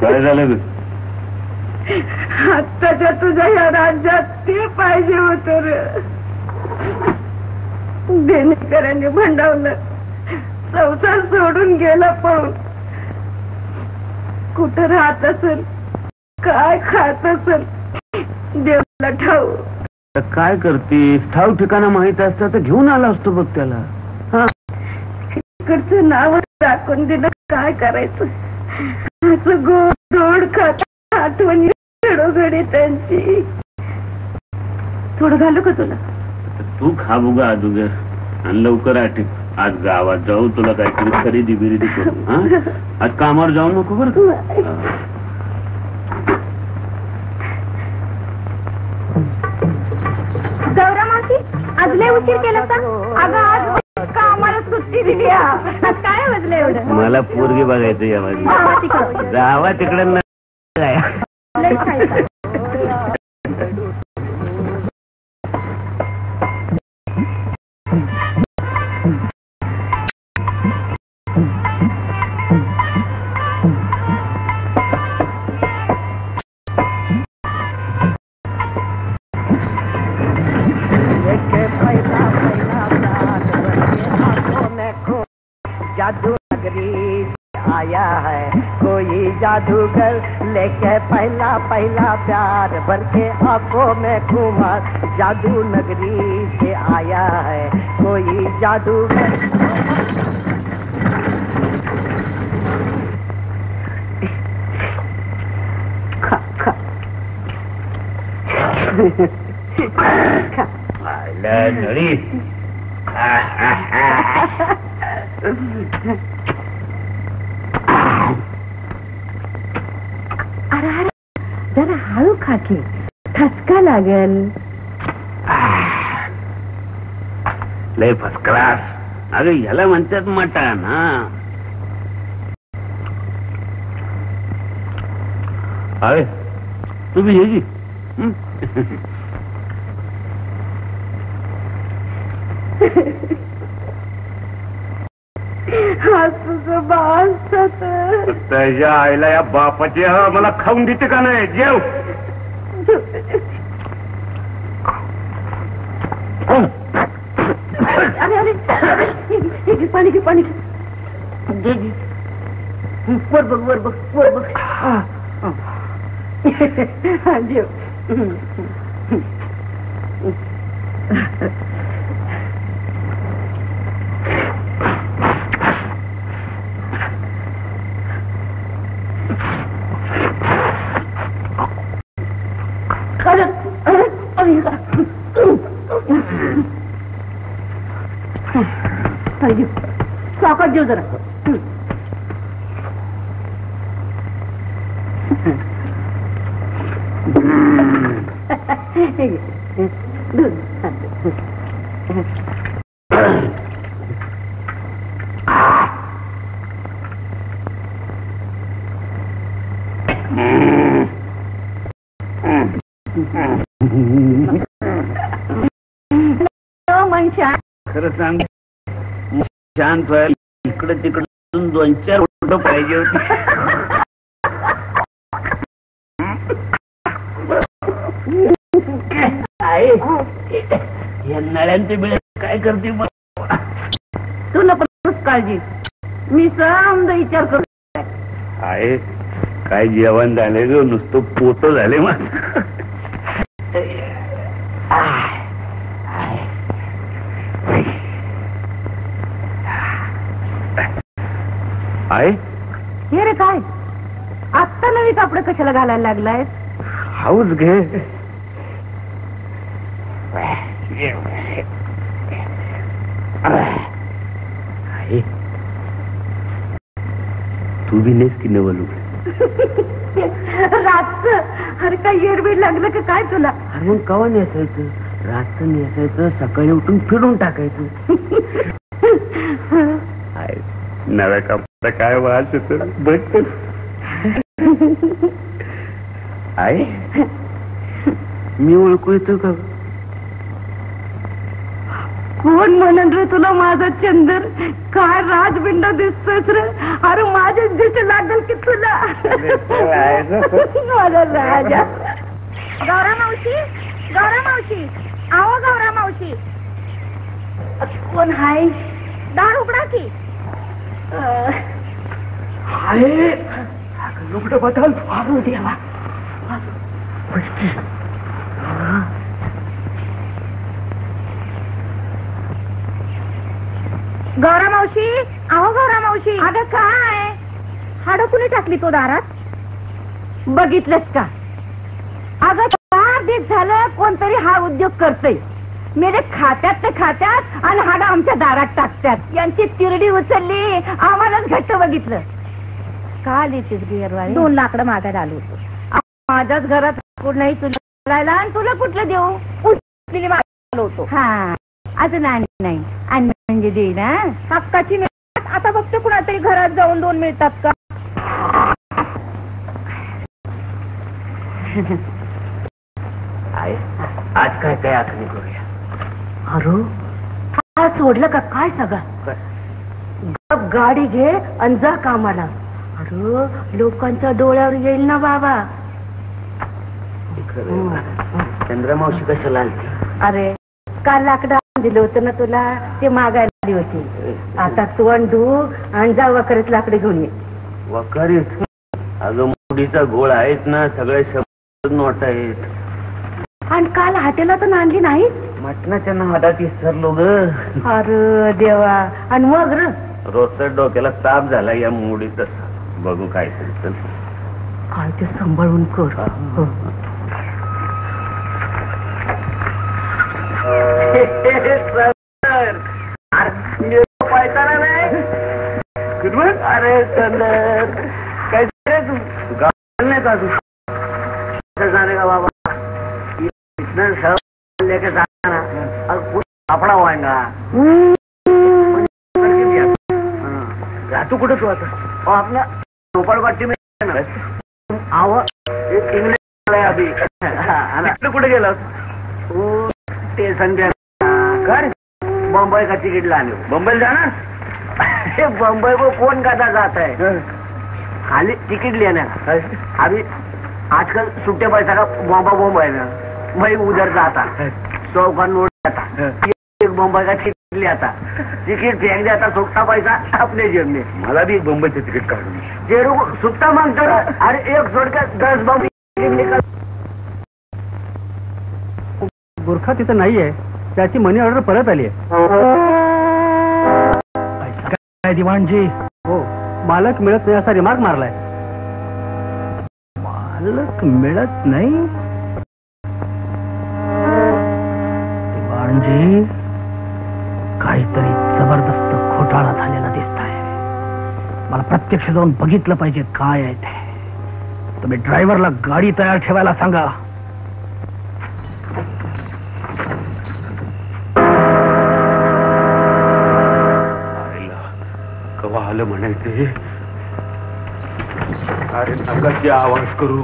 काय झालं ग? आत्ताच्या तुझ्या या राज्यात ते पाहिजे होत देणेकरांनी देणेकऱ्यांनी संसार सोडून गेला पळून कुठं राहत असेल? काय खात असेल? देवाला ठाऊ. तर काय करतीस? ठाव ठिकाणा माहीत असतं तर घेऊन आला असतो बघ त्याला. हा. इकडचं नाव टाकून दिलं काय करायचं? असं गोड गोड खात आठवणी घडोघडी त्यांची. थोडं घालू का तुला? तू खा बघा अदुगर. आणि लवकर आठ. आज गावात जाऊ तुला काहीतरी खरेदी बिरेदी करू हा आज कामावर जाऊ नको बरं का? गौरा मावशी आज लय उशीर केला का अगं आज कामाला सुट्टी दिली. आज काय वाजलं एवढं मला पोरगी बघायचं या जावा तिकडं. जावा तिकडे लय खायचं. जादू नगरी आया है। कोई जादूगर लेके पहला पहला प्यार भर के आँखों में कुमार जादू नगरी से आया है। कोई जादूगर। खा खा। नळी अरे अरे जरा हळू खाके ठसका लागेल. लय फर्स्ट क्लास अगं याला म्हणतात मटण हा. अरे तुम्ही हे जी आज तुझं बाळ त्याच्या आईला या बापाची हा मला खाऊन देते का नाही? जेव. अरे अरे. अरे, हे घे, पाणी घे पाणी घे. घे घे वर बघ वर बघ वर बघ. हा, जेव हं, हं. अरे, अरे, अरे. पाहिजे सावकाश जेव जरा हे घे. दूध. हो, मनशा खरं सांग शांत व्हायला इकडे तिकडे दोन चार फोटो पाहिजे होते. या नळ्यांचे बिळ काय करते तू काळजी. मी समजा विचार करतो आहे काय जेवण झाले ग? नुसतं पोत झाले मग आहे हे रे काय? आत्ता नवी कापड कशाला घालायला लागलाय हाऊस घे. तू बी नेस की नवं लुक. रातच अरे काय येरबीड लागलं का काय तुला? अरे मग कवा नेसायचं? रातचं नेसायचं सकाळी उठून फिरून टाकायचं. नव्या कापडा काय वास येतो बघ. आहे मी ओळखू येतो का? कोण म्हणन रे तुला माझा चंदर? काय राजबिंड दिसतोस रे? अरे माझ्याच दिवशी लागल की तुला. माझा राजा. गौरा मावशी गौरा मावशी. आहो गौरा मावशी. कोण हाय? दार उघडा की. आहे लुगडं बदल. देवा गौरा मावशी अहो गौरा मावशी. अगं काय? हाडं कुणी टाकली तो दारात? बघितलंस का? अगं झालं कोणतरी हा उद्योग करतय. मेरे खात्यात ते खात्यात आणि हाडं आमच्या दारात टाकतात. यांची तिरडी उचलली आम्हालाच घट्ट बघितलं. का आली तिरडी दोन लाकडं मागायला आलो होतो. माझ्याच घरात लाकूड नाही तुला करायला आणि तुला कुठलं देऊ? उचलेली मागायला होतो. हा. अजून आणि नाही. आणि म्हणजे दे ना. हक्काची मिळतात. आता फक्त कुणातरी घरात जाऊन दोन मिळतात का? आज काय काय आखणी करूया? अरे काय सोडलं का काय सगळं? गप गाडी घे आणि जा कामाला. अरे लोकांच्या डोळ्यावर येईल ना बाबा. चंद्रमावशी कशाला आली अरे काल लाकडं दिलं होतं ना तुला ते मागायला आली होती. आता तू अंडू आणि जा वकरच लाकडं घेऊन ये. वकारीत अगं मुडीचा गोळ आहेत ना सगळे शब्द नोट आहेत. आणि काल हॉटेलातून आणली नाही मटणाच्या नादात विसरलो ग अरे देवा आणि मग र? रोजच्या डोक्याला ताप झाला या मुडीचा बघू काय चल. काय ते सांभाळून कर. हो. अरे चंदर काय तू? गावाला नाही का तू जाणे का बाबा. लेके जाना और होएगा जातो कुठे तू आता? आपला झोपडपट्टी आहे. आव आहे तिकडे कुठे गेला तू पे कर. बम्बई का तिकीट लाने बम्बई जाना बम्बई को कौन कदा जाता है. खाली टिकट लेना अभी आजकल सुट्टे पैसा का बॉम्बा बॉम्ब है ना. वही उधर जाता सौ नोट जाता एक बॉम्बे का टिकट ले आता। टिकट फेंक देता सुट्टा पैसा अपने जेब में। मला बी बंबईचं तिकीट काढून दे. जेरू को सुट्टा मांगता ना अरे एक छोड़ के दस बॉम्ब बुरखा तिथं नाहीये त्याची मनी ऑर्डर परत आली आहे. काय दिवाणजी? हो मालक मिळत नाही असा रिमार्क मारलाय. मालक मिळत नाही? म्हणजे काहीतरी जबरदस्त घोटाळा झालेला दिसत आहे मला प्रत्यक्ष जाऊन बघितलं पाहिजे काय आहे ते. तुम्ही ड्रायव्हरला गाडी तयार ठेवायला सांगा. कवा आलं म्हणायचे. अरे नका आवाज करू.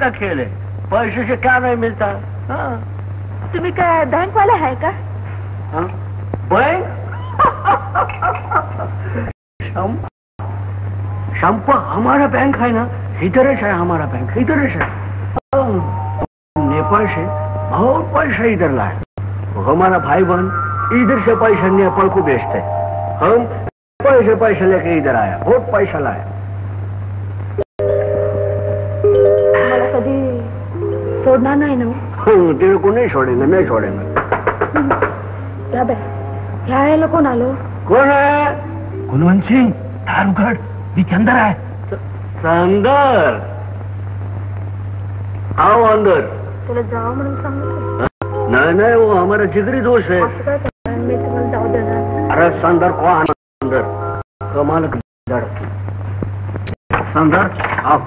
का खेल है। पैसे से क्या नहीं मिलता? हाँ। तुम्ही बैंक वाला है का हाँ? बैंक? शम- शंपा हमारा बैंक है ना? इधर है हमारा बैंक इधर हाँ, नेपाल से बहुत पैसा इधर लाए। हमारा भाई बहन इधर से पैसा नेपाल को बेचते। हम पैसे पैसे लेके इधर आया बहुत पैसा लाया सोडणार नाही ना हम्म, तेरे को नहीं छोड़ेंगे नहीं छोड़ेंगे या बाय ह्या वेळेला कोण आलो? कौन है गुणवंत सिंग दार उघड मी चंदर आहे अंदर आओ अंदर। तुला जावं म्हणून सांगितलं नहीं नहीं वो हमारा जिगरी दोस्त है। असं काय करणार मी तुम्हाला जाऊ देणार अरे संदर को आना अंदर कमाल का लड़की संदर आओ।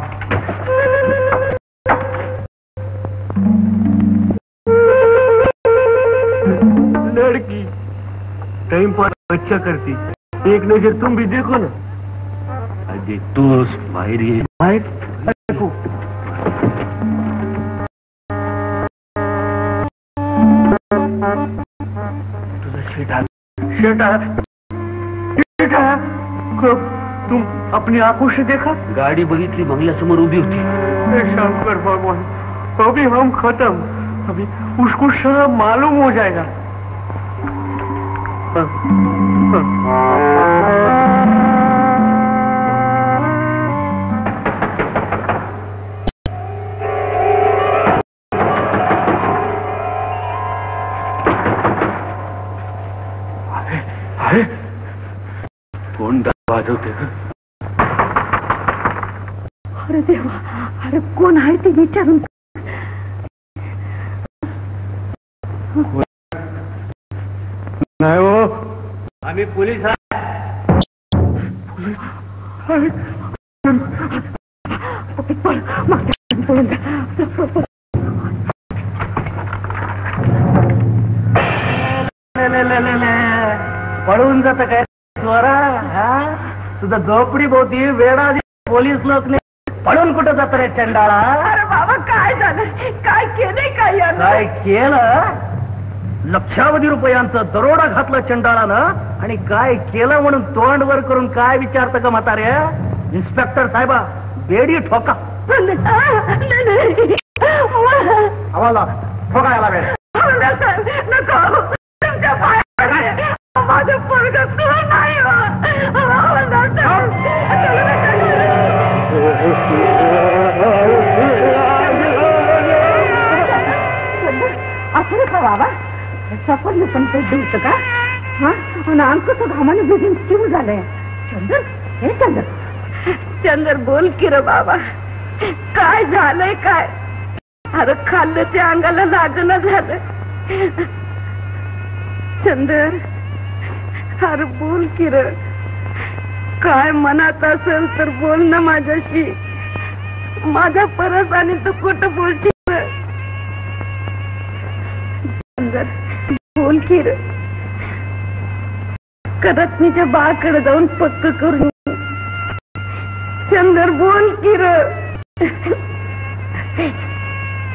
टाइम पर अच्छा करती। एक नज़र तुम भी देखो ना। अरे ये देखो। तुम अपनी आँखों से देखा? गाडी बघितली बंगल्यासमोर उभी होती। शंकर भगवान तो भी हम खत्म। अभी उसको सब मालूम हो जाएगा। अरे कोण वाजवते अरे देवा अरे कोण आहे ते विचारून नाही हो. आम्ही पोलीस आहे. पळ मागच्या पळून जात काय स्वरा हा? तुझा झोपडी भोवती वेडा पोलीस लोक नाही पळून कुठं जात रे चंडाळा? अरे बाबा काय झालं? काय केलंय काय यानं? काय केलं? लक्षावधी रुपयांचं दरोडा घातलं चंडाळानं आणि काय केलं म्हणून तोंड वर करून काय विचारतं का म्हातारे? इन्स्पेक्टर साहेबा बेडी ठोका. आम्हाला ठोकायला वेळ असं बाबा. सापडलं पण ते होतं का? हा? हो आणि तो घामाने बुजून चिव झालंय. चंदर हे चंदर चंद्र बोल की र बाबा. काय झालंय काय? अरे खाल्लं ते अंगाला लागणं झालं. चंदर अरे बोल किर काय मनात असेल तर बोल ना माझ्याशी. माझ्या परस आणि तू कुठं बोलशील? चंदर बोल की र करतनीच्या बाळकडे जाऊन पक्क करून. चंदर बोल किर र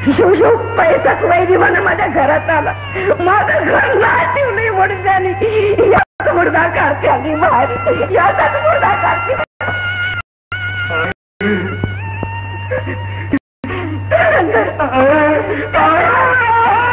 शिव शिव पैसाच वैरी म्हणा माझ्या घरात आला. माझं घर नाशिव नाही म्हणून झाली. याच मुर्दा काढते आली बाहेर. याचाच मुर्दा काढते Oh,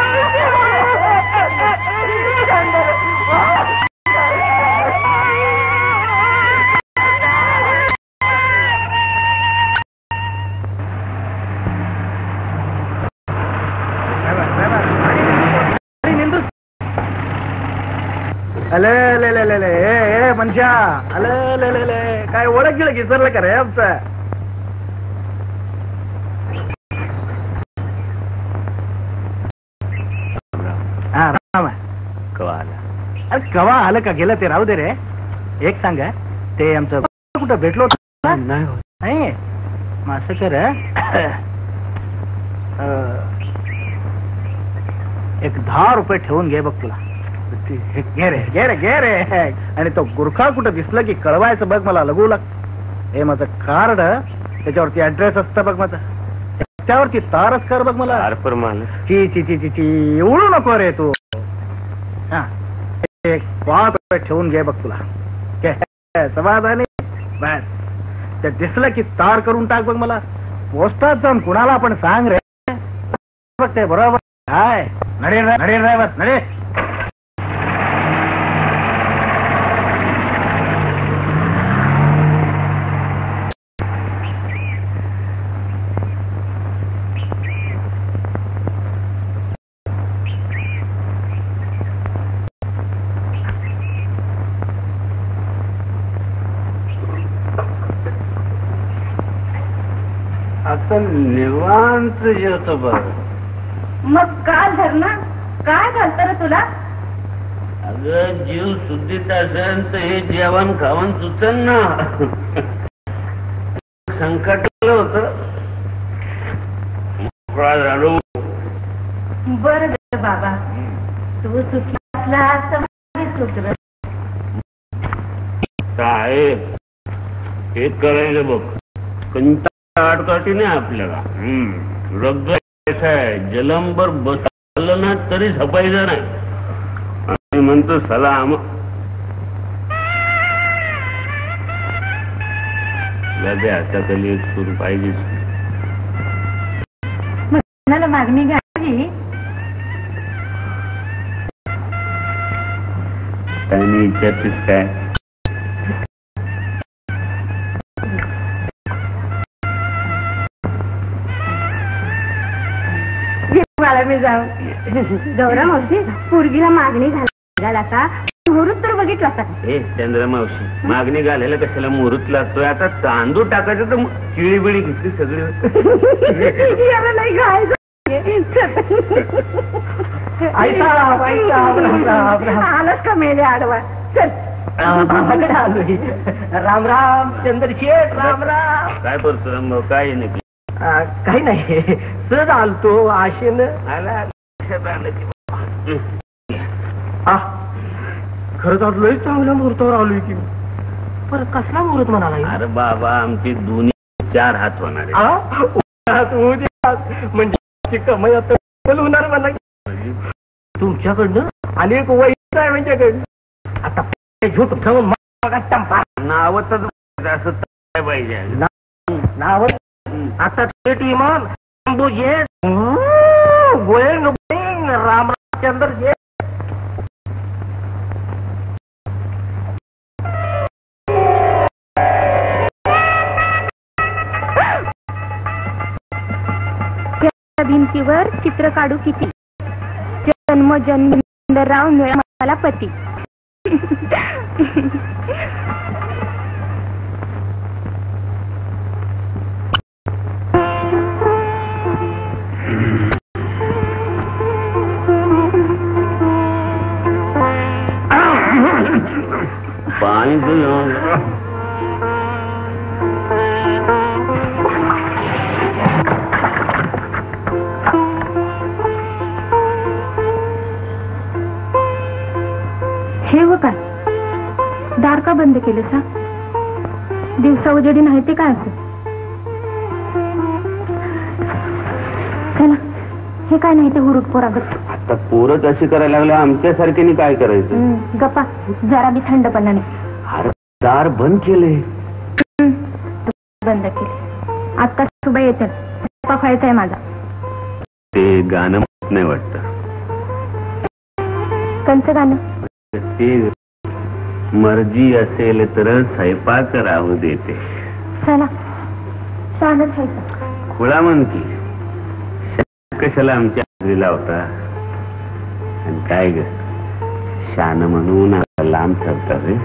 अले ले ले ले ले ए ए मनुष्या अले ले ले ले काय ओळख गेलं विसरलं का रे आमचं हा राम आहे. कळाला अरे कवा आलं का गेलं ते राहू दे रे एक सांग ते आमचं कुठं भेटलो होतं? नाही हो. नाही मग असं कर अं, एक दहा रुपये ठेवून घे बघ तुला घे रे घे रे घे रे. आणि तो गुरखा कुठं दिसलं की कळवायचं बघ मला लगू लाग. हे माझं कार्ड त्याच्यावरती ऍड्रेस असतं बघ माझं. त्यावरती तारच कर बघ मला. ची ची ची ची ची एवढू नको रे तू. हा. एक पाच रुपये ठेवून घे बघ तुला. समाधानी. बस. ते दिसलं की तार करून टाक बघ मला. पोस्टात जाऊन कुणाला पण सांग रे. बघ ते बरोबर. काय नडे नडे नडे आता निवांत जेवतो बघ मग काय धरणा काय झालं रे तुला? अगं जीव शुद्धीत असेल तर हे जेवण खावण सुचन ना. संकट होत. मोकळा झालो. बर बाबा. तू सुखी असला तर माझी सुख रे. काय हे करायचं बघ. कंटा आडकाठी नाही आपल्याला. हम्म. रग्ग आहे जलंबर बसलं ना तरी झपायचं नाही. आणि म्हणतो सलाम. लगे हाताखाली एक सूर पाहिजेच कोणाला मागणी घ्यावी. त्याने विचारतेस काय? मी जाऊ. गौरा मावशी पोरगीला मागणी घालायला का मुहूर्त तर बघितला का ए चंद्र मावशी मागणी घालायला कशाला मुहूर्त लागतोय? आता तांदूळ टाकायचं तर चिळी बिळी घेतली सगळी. याला नाही राम. आलाच का मेले आडवा? चल. राम राम चंद्रशेठ राम राम. काय परशुराम भाऊ? काय नक्की? काही नाही. सहज आलतो आशेनं. आला. खरंच आज लय चांगल्या मुहूर्तावर आलोय की पर कसला मुहूर्त म्हणाला अरे बाबा आमची दोन्ही चार हात होणार. म्हणजे ती कमाई आता होणार मला तुमच्याकडनं अनेक वैस आहे माझ्याकडनं आता झोट ठेवून नावच असं काय पाहिजे. नाव आता थेट इमान अंबुजे गोयंग गोयंग रामचंद्र जे भिंतीवर चित्र काढू किती? जन्म जन्म राव मिळा मला पती. पाणी तर हे हो व काय दार का बंद केलं सा दिवसा उजेडी नाही ते काय असं चला हे काय नाही ते हुरूट पोरागत. आता पोरं तशी करायला लागले आमच्यासारख्याने काय करायचं? गप्पा जरा बी थंडपणाने अरे दार बंद केले. बंद केले. आता सुबह स्वयंपाक व्हायचा आहे माझा. ते गाणं म्हणत नाही वाटत. कंच गाणं? ते मर्जी असेल तर स्वयंपाक राहू देते. चला व्हायचं खुळा म्हण की कशाला आमच्या हाजरी लावता? आणि काय ग? शान म्हणून लांब ठरतात रे.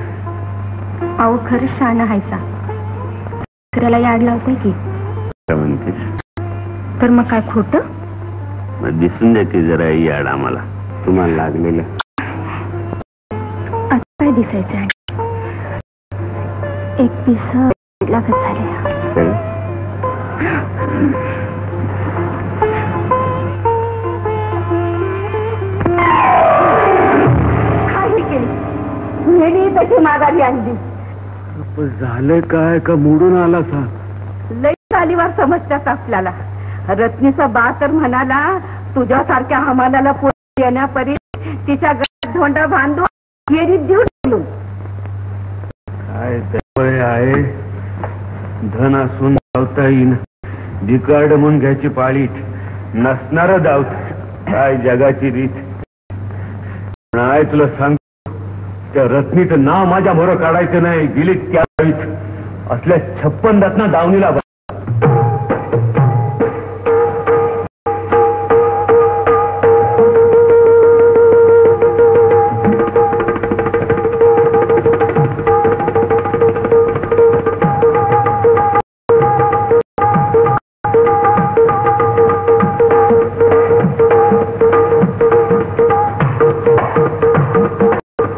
अहो खरं शान व्हायचा दुसऱ्याला याड लावताय की. काय म्हणतेस? तर मग काय खोट? मग दिसून द्या की जरा याड आम्हाला. तुम्हाला लागलेलं. आता काय दिसायचं आहे? एक पिस लागत झाले काय? मेली तशी माघारी आणली. झालंय काय का मोडून आला सा? लई चालीवर समजतात आपल्याला. रत्नीचा बा तर म्हणाला तुझ्यासारख्या हमालाला पुढे येण्यापरी तिच्या गळ्यात धोंडा बांधून येरीत देऊन गेलो. काय त्यामुळे आहे? धन असून धावता येईन. भिकाड म्हणून घ्यायची पाळीत नसणार धावत. काय जगाची रीत? नाही तुला सांग त्या रत्नीचं नाव माझ्या बरोबर काढायचं नाही. गेली त्यावेळीच असल्या छप्पन रत्ना दावणीला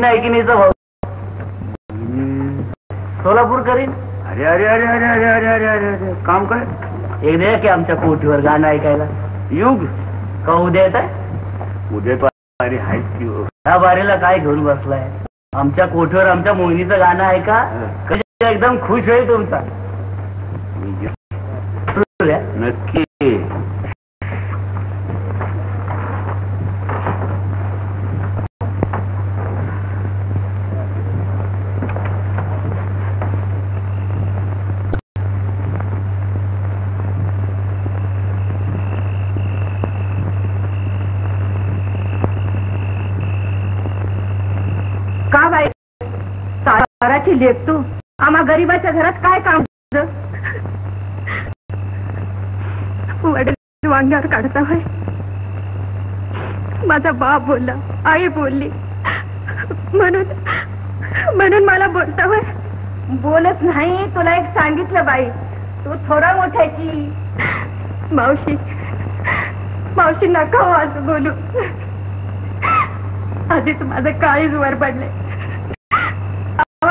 मी मोहिनी नायकिनीचा भाऊ? सोलापूर करीन? अरे अरे अरे अरे अरे अरे अरे अरे अरे काम काय? एकदा या की आमच्या कोठीवर गाणं ऐकायला. युग. का उद्या येत आहे उद्या की हो. ह्या बारीला काय घेऊन बसलाय? आमच्या कोठीवर आमच्या मोहिनीचं गाणं आहे का कधी एकदम खुश होईल तुमचा मी सुरूया. नक्की का बाई ताराची लेख तू? आम्हा गरीबाच्या घरात काय काम वडील वांग्यावर काढता होय. माझा बाप बोलला आई बोलली. म्हणून म्हणून मला बोलता होय. बोलत नाही तुला एक सांगितलं बाई. तू थोडा मोठ्याची मावशी मावशी नका हो असं बोलू. आधीच माझं काळीच वर पडलंय.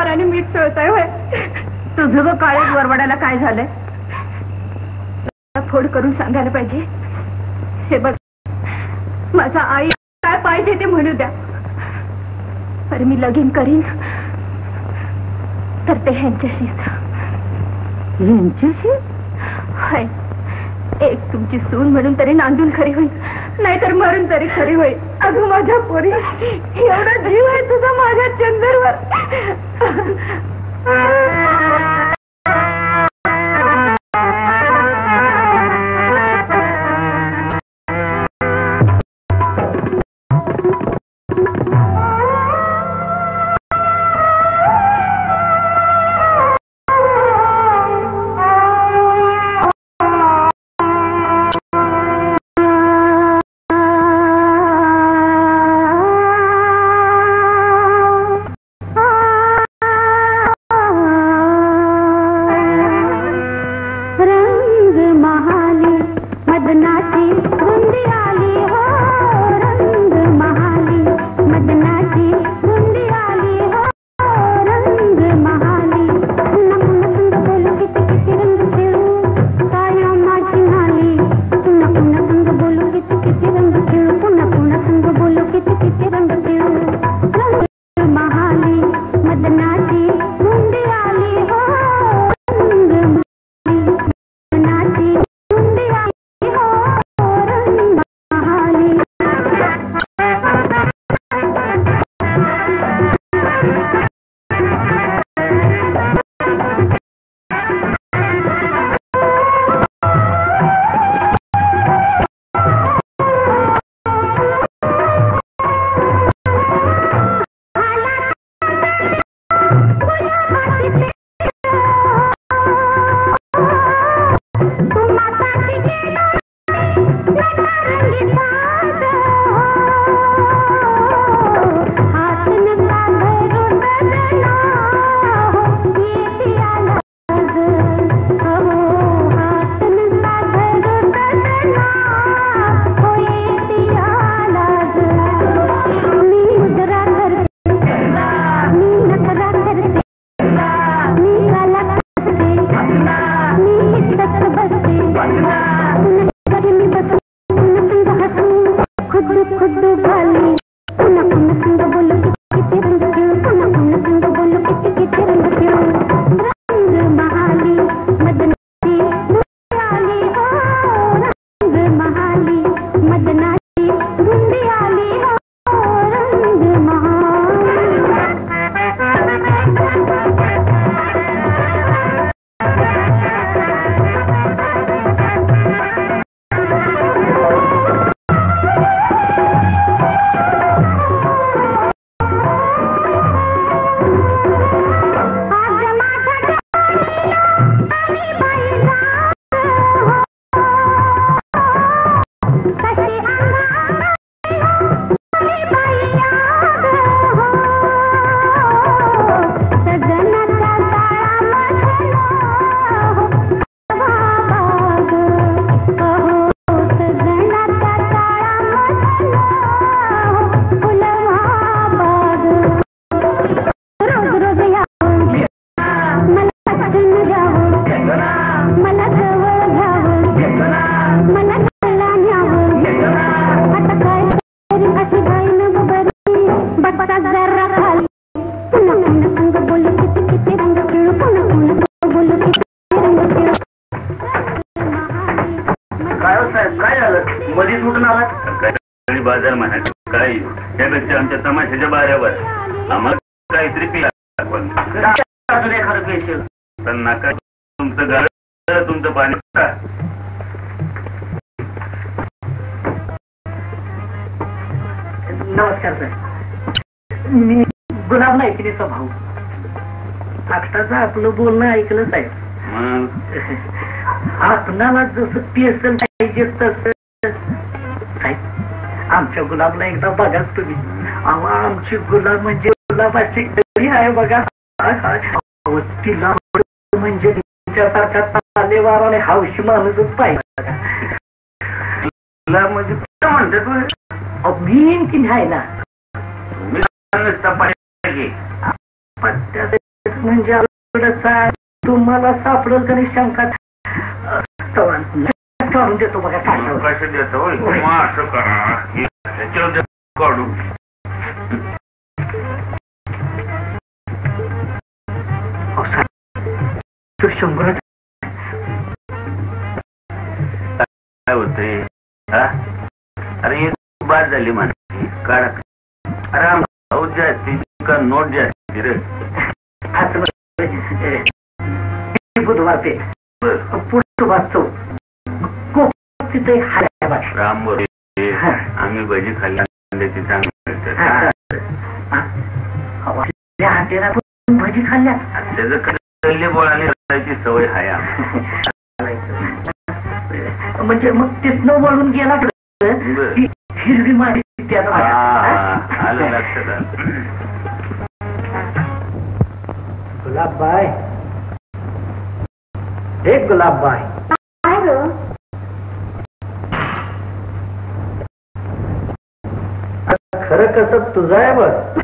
आणि मीठ चोळताय होय. तुझं ग काळीज वरवडायला काय झालंय. फोड करून सांगायला पाहिजे. हे बघ माझा आई काय पाहिजे ते म्हणू द्या. पर मी लगीन करीन. तर ते ह्यांच्याशीच यांच्याशी होय. एक तुमची सून म्हणून तरी नांदून खरी होईल. नाहीतर मरून तरी खरी होईल. अगं माझ्या पोरी एवढा जीव आहे तुझा माझ्या चंदरवर. काही बाजार म्हणायचं काय त्यापेक्षा आमच्या तमाशाच्या बाऱ्यावर आम्हाला काहीतरी पिला तर नाका तुमचं घर तुमचं पाणी नमस्कार साहेब मी गुलाब नाईकिनीचा भाऊ. आत्ताचं आपलं बोलणं ऐकलंच आहे मग? आपणाला जसं पेसल पाहिजे तसं साहेब आमच्या गुलाबला एकदा बघा तुम्ही. आम्हा आमची गुलाब म्हणजे गुलाबाची घरी आहे बघा. तिला म्हणजे तुमच्यासारखा तालेवाराने हौशी माणूसच पाहिजे. बघा. तुला म्हणजे कुठं म्हणतात होय? की नाही ना? म्हणजे तुम्हाला सापडेल तरी शंका. काढून देतो बघा होतं. कसं देतं? मग असं करा. त्याच्यावर शंभर काय होतंय? हा? अरे बाद झाली म्हणा काढा. अरे आम भाऊ जास्ती का नोट जास्ती रे? असं बरं. हे बुधवार ते. बरं. पुढे वाचतो तिथे. राम हा. आम्ही भजी खाल्ली चांगली आपल्या हाटेला पण भजी खाल्ल्या आणि त्याचं कल्ले बोळाने करायची सवय आहे. म्हणजे मग तिथनं वळून गेला. ही हिरवी त्याला. हा, आलं लक्षात आलं गुलाबबाई हे गुलाबबाई काय खरं कसं तुझं आहे बघ.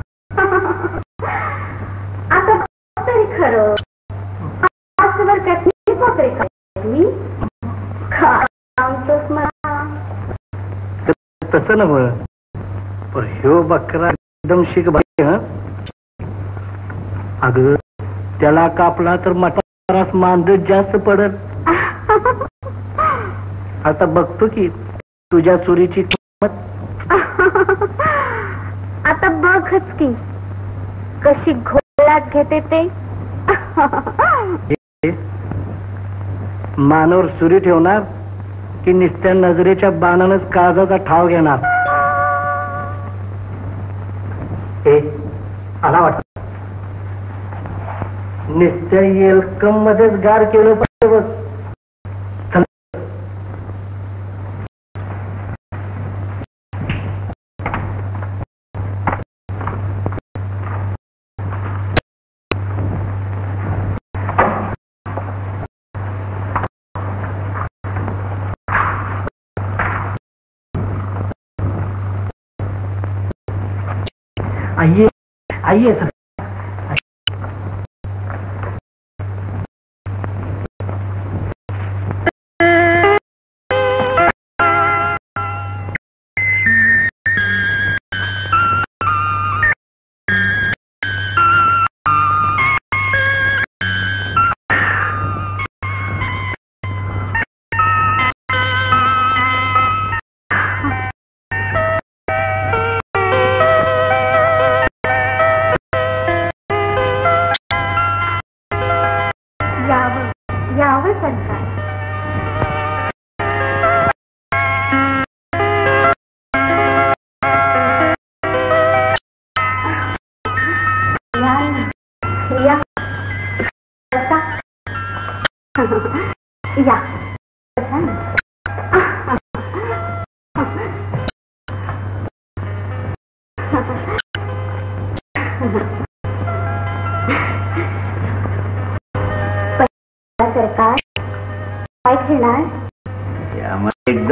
आता तरी खरं. आजवर कधी पत्रे मी? सांगतोस मला तसं नव पण ह्यो बकरा एकदम शिक बाई हं? अग त्याला कापला तर मटारास मांजर जास्त पडत आता बघतो की तुझ्या चोरीची किंमत. आता बघच की कशी घोळात घेते ते. मानवर सुरी ठेवणार की नुसत्या नजरेच्या बाणानच काळजाचा ठाव घेणार? ए आला वाटत. निस्त्या येलकम मध्येच गार केलं पाहिजे बघ आइए आइए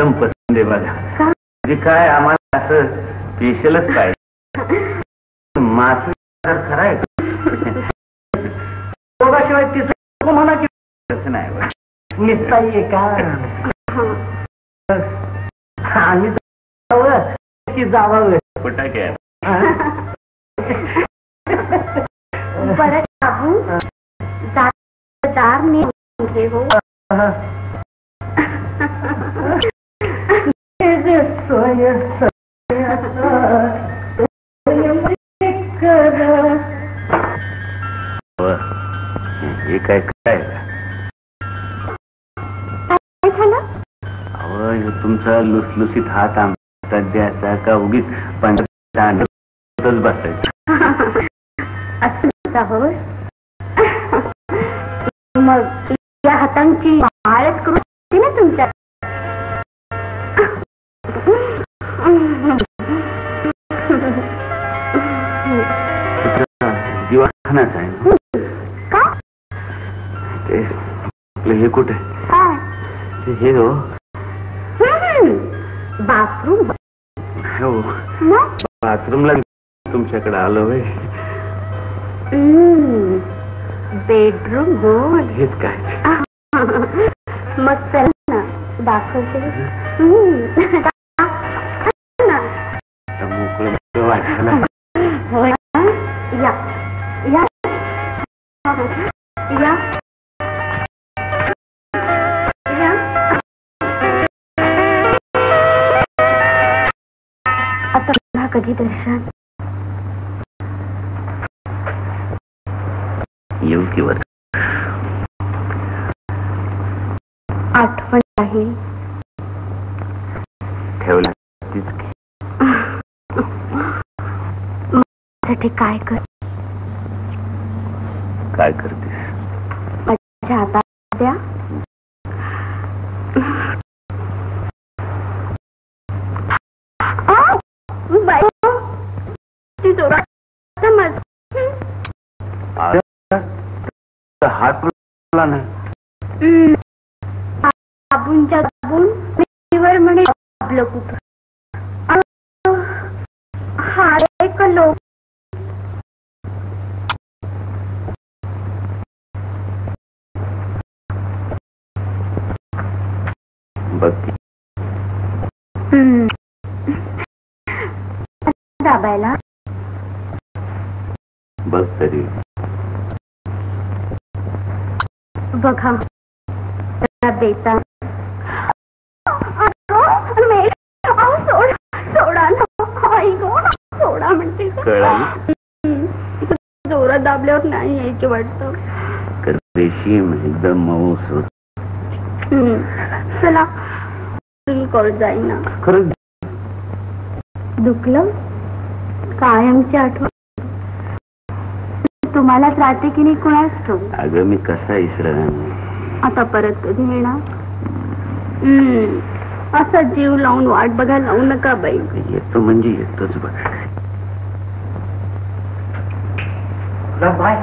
एकदम पसंत आहे बघा. का? म्हणजे काय आम्हाला असं स्पेशलच काय मास खरं आहे. दोघाशिवाय तिसरं म्हणा की नाही बा. निसता ये का आम्ही जावं. की फटाके. बरं बाबू. दार ने हो. रे हे काय काय? तुमचा लुसलुसीत हात आमचा द्यायचा का? उगीच पंधरा बसायचं. असं मग या हातांची माळच करू ना तुमच्या? दिवाखानाच आहे. ना. का? ते आपलं हे कुठे? हे हो. बाथरूम? हो. बाथरूमला तुमच्याकडे आलो होय. बेडरूम गोल हेच काय? मग चल ना दाखवते होय या या. या. आता पुन्हा कधी दर्शन? येऊ किंवा वर आठवण राहील ठेवला तीच की. साठी काय कर काय करतेस? माझ्या हातात द्या. आ! बाई! ती जोरात समज आता हात नाही वर म्हणे आपलं कुठं हा एक लोक बघ की. दाबायला बघ तरी। बघा जरा बेता अगं, मेल. अहो, सोडा सोडा ना। आई गं, सोडा म्हणते कळाली हम्म. जोरात दाबल्यावर नाही यायची वाटतं रेशीम एकदम मऊस होत हम्म. चला। जाईना खरंच. दुखलं? कायमची आठवण. तुम्हालाच राहते की नाही कोणाच ठाऊक? अगं मी कसा इसरणार आता परत कधी येणार? हम्म. असा जीव लावून वाट बघायला लावू नका बाई. येतो म्हणजे येतोच बघ. बाय.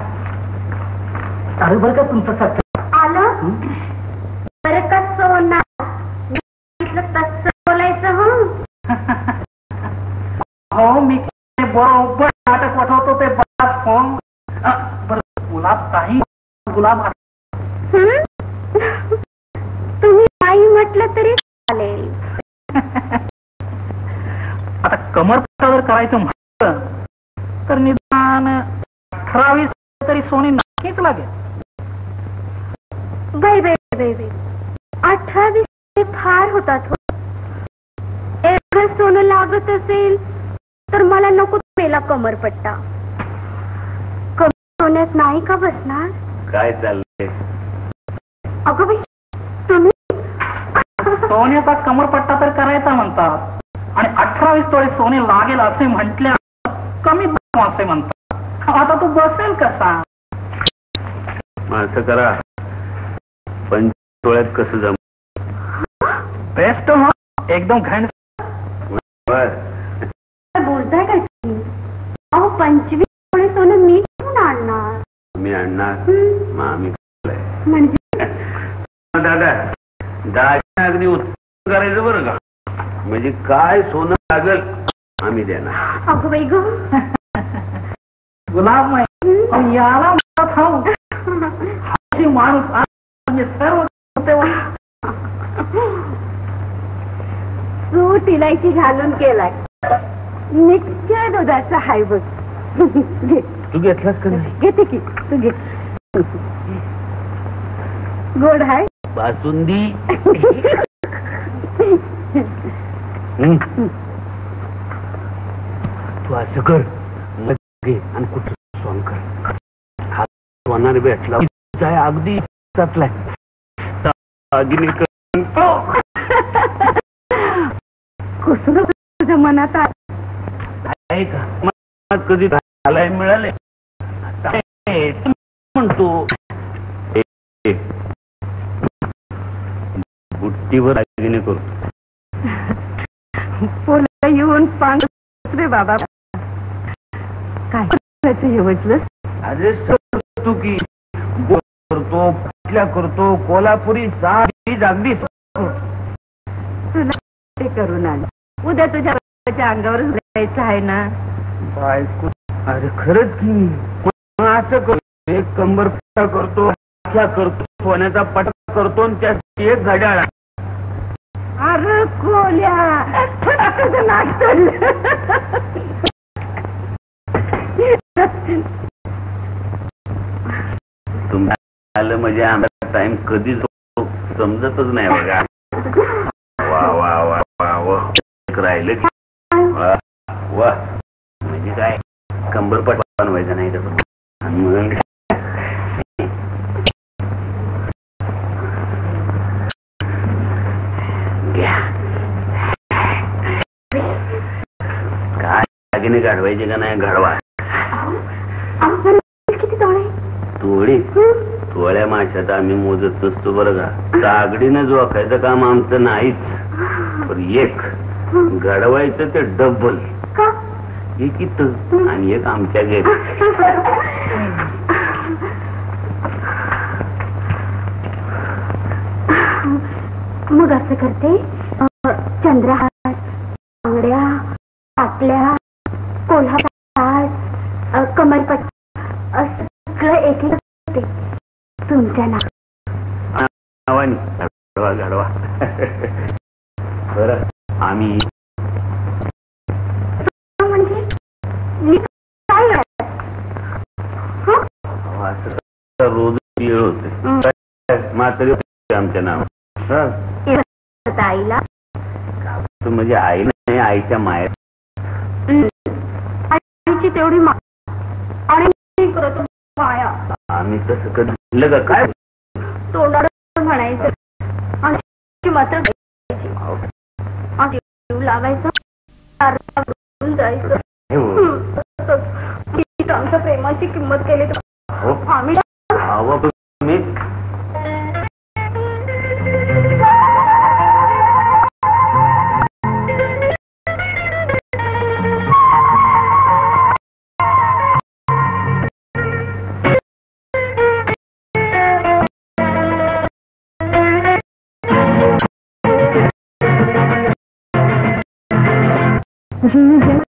अरे बरं का तुमचं सत्य? आलं? बरं का? तसं बोलायचं हं? हो मी बरोबर नाटक पाठवतो ते बराच फॉर्म बरं गुलाब काही गुलाब? तुम्ही नाही म्हटलं तरी चालेल. आता कमरपट्टा जर करायचं म्हटलं तर निदान अठरावीस तरी सोनी नक्कीच लागेल. बाई बाई बाई बाई अठरावीस फार होतात हो. एवढं सोनं लागत असेल तर मला नको मेला कमरपट्टा. कमी सोन्यात नाही का बसणार? काय चाललंय? अगं बाई तुम्ही? सोन्याचा कमरपट्टा तर करायचा म्हणतात. आणि अठरावीस तोळे सोने लागेल असे म्हटल्या कमी दाम असे म्हणतात. आता तू बसेल कसा? असं करा. पंच डोळ्यात कसं जम बेस्ट हो. एकदम घण काय बोलताय काय तुम्ही? अहो पंचवीस तोळे सोनं मी कुठून आणणार? मी आणणार? मग आम्ही म्हणजे? दादा दादा उत्तर करायचं बरं का? म्हणजे काय सोनं लागल आम्ही देणार. अगं बाई ग. गुलाब याला माणूस म्हणजे सर्व तेव्हा सूट इलायची घालून केलाय. निश्चय दुधाचा हाय बघ घे तू घेतलास का नाही? घेते की तू घे. गोड हाय. बासुंदी. हं? तू असं कर. मग घे आणि कुठं सोन कर. हा सोनार भेटला. जाय अगदी चाचलाय दागिने कर तुझ्या मनात. आहे का? कधी घालाय मिळाले म्हणतो. बुट्टीवर दागिने करतो पोला येऊन पांग रे बाबा. काय करायचं हे वजलं अरे तू की. करतो करतो कोल्हापुरी साडी अगदी ते करून आलं. उद्या तुझ्या बाबाच्या अंगावर जायचं आहे ना? बायको अरे खरंच की मग असं करतो एक कंबर पट्टा करतो करतो सोन्याचा पट्टा करतो आणि त्यासाठी एक घड्याळ अरे कोल्या तुझं नाक तुम्हाला आलं म्हणजे आमचा टाइम कधी जो समजतच नाही बघा. वा राहिलं की. वा म्हणजे काय कंबरपट बनवायचं नाही तर काय? दागिने घडवायचे का नाही घडवा. तोळी तोळ्या माशात आम्ही मोजत नसतो बरं का. तागडीनं जोखायचं काम आमचं नाहीच. पण एक. घडवायचं ते डबल एक इथं आणि एक आमच्या घरी. मग असं करते अं, चंद्रहार बांगड्या पाटल्या कोल्हापात अं, कमरपट असं सगळं एक एक करते. तुमच्या ना नावाने. घडवा घडवा. आम्ही. म्हणजे? रोज येळ होते. मात्र आमच्या नाव आईला? म्हणजे आई नाही आईच्या माया आईची तेवढी आम्ही तसं कधी का काय? तोंडावर म्हणायचं. आणि मात्र जीव लावायचा जायचं. हम्म, आमच्या प्रेमाची किंमत केली तर हो. आम्ही अहो, पण तुम्ही करम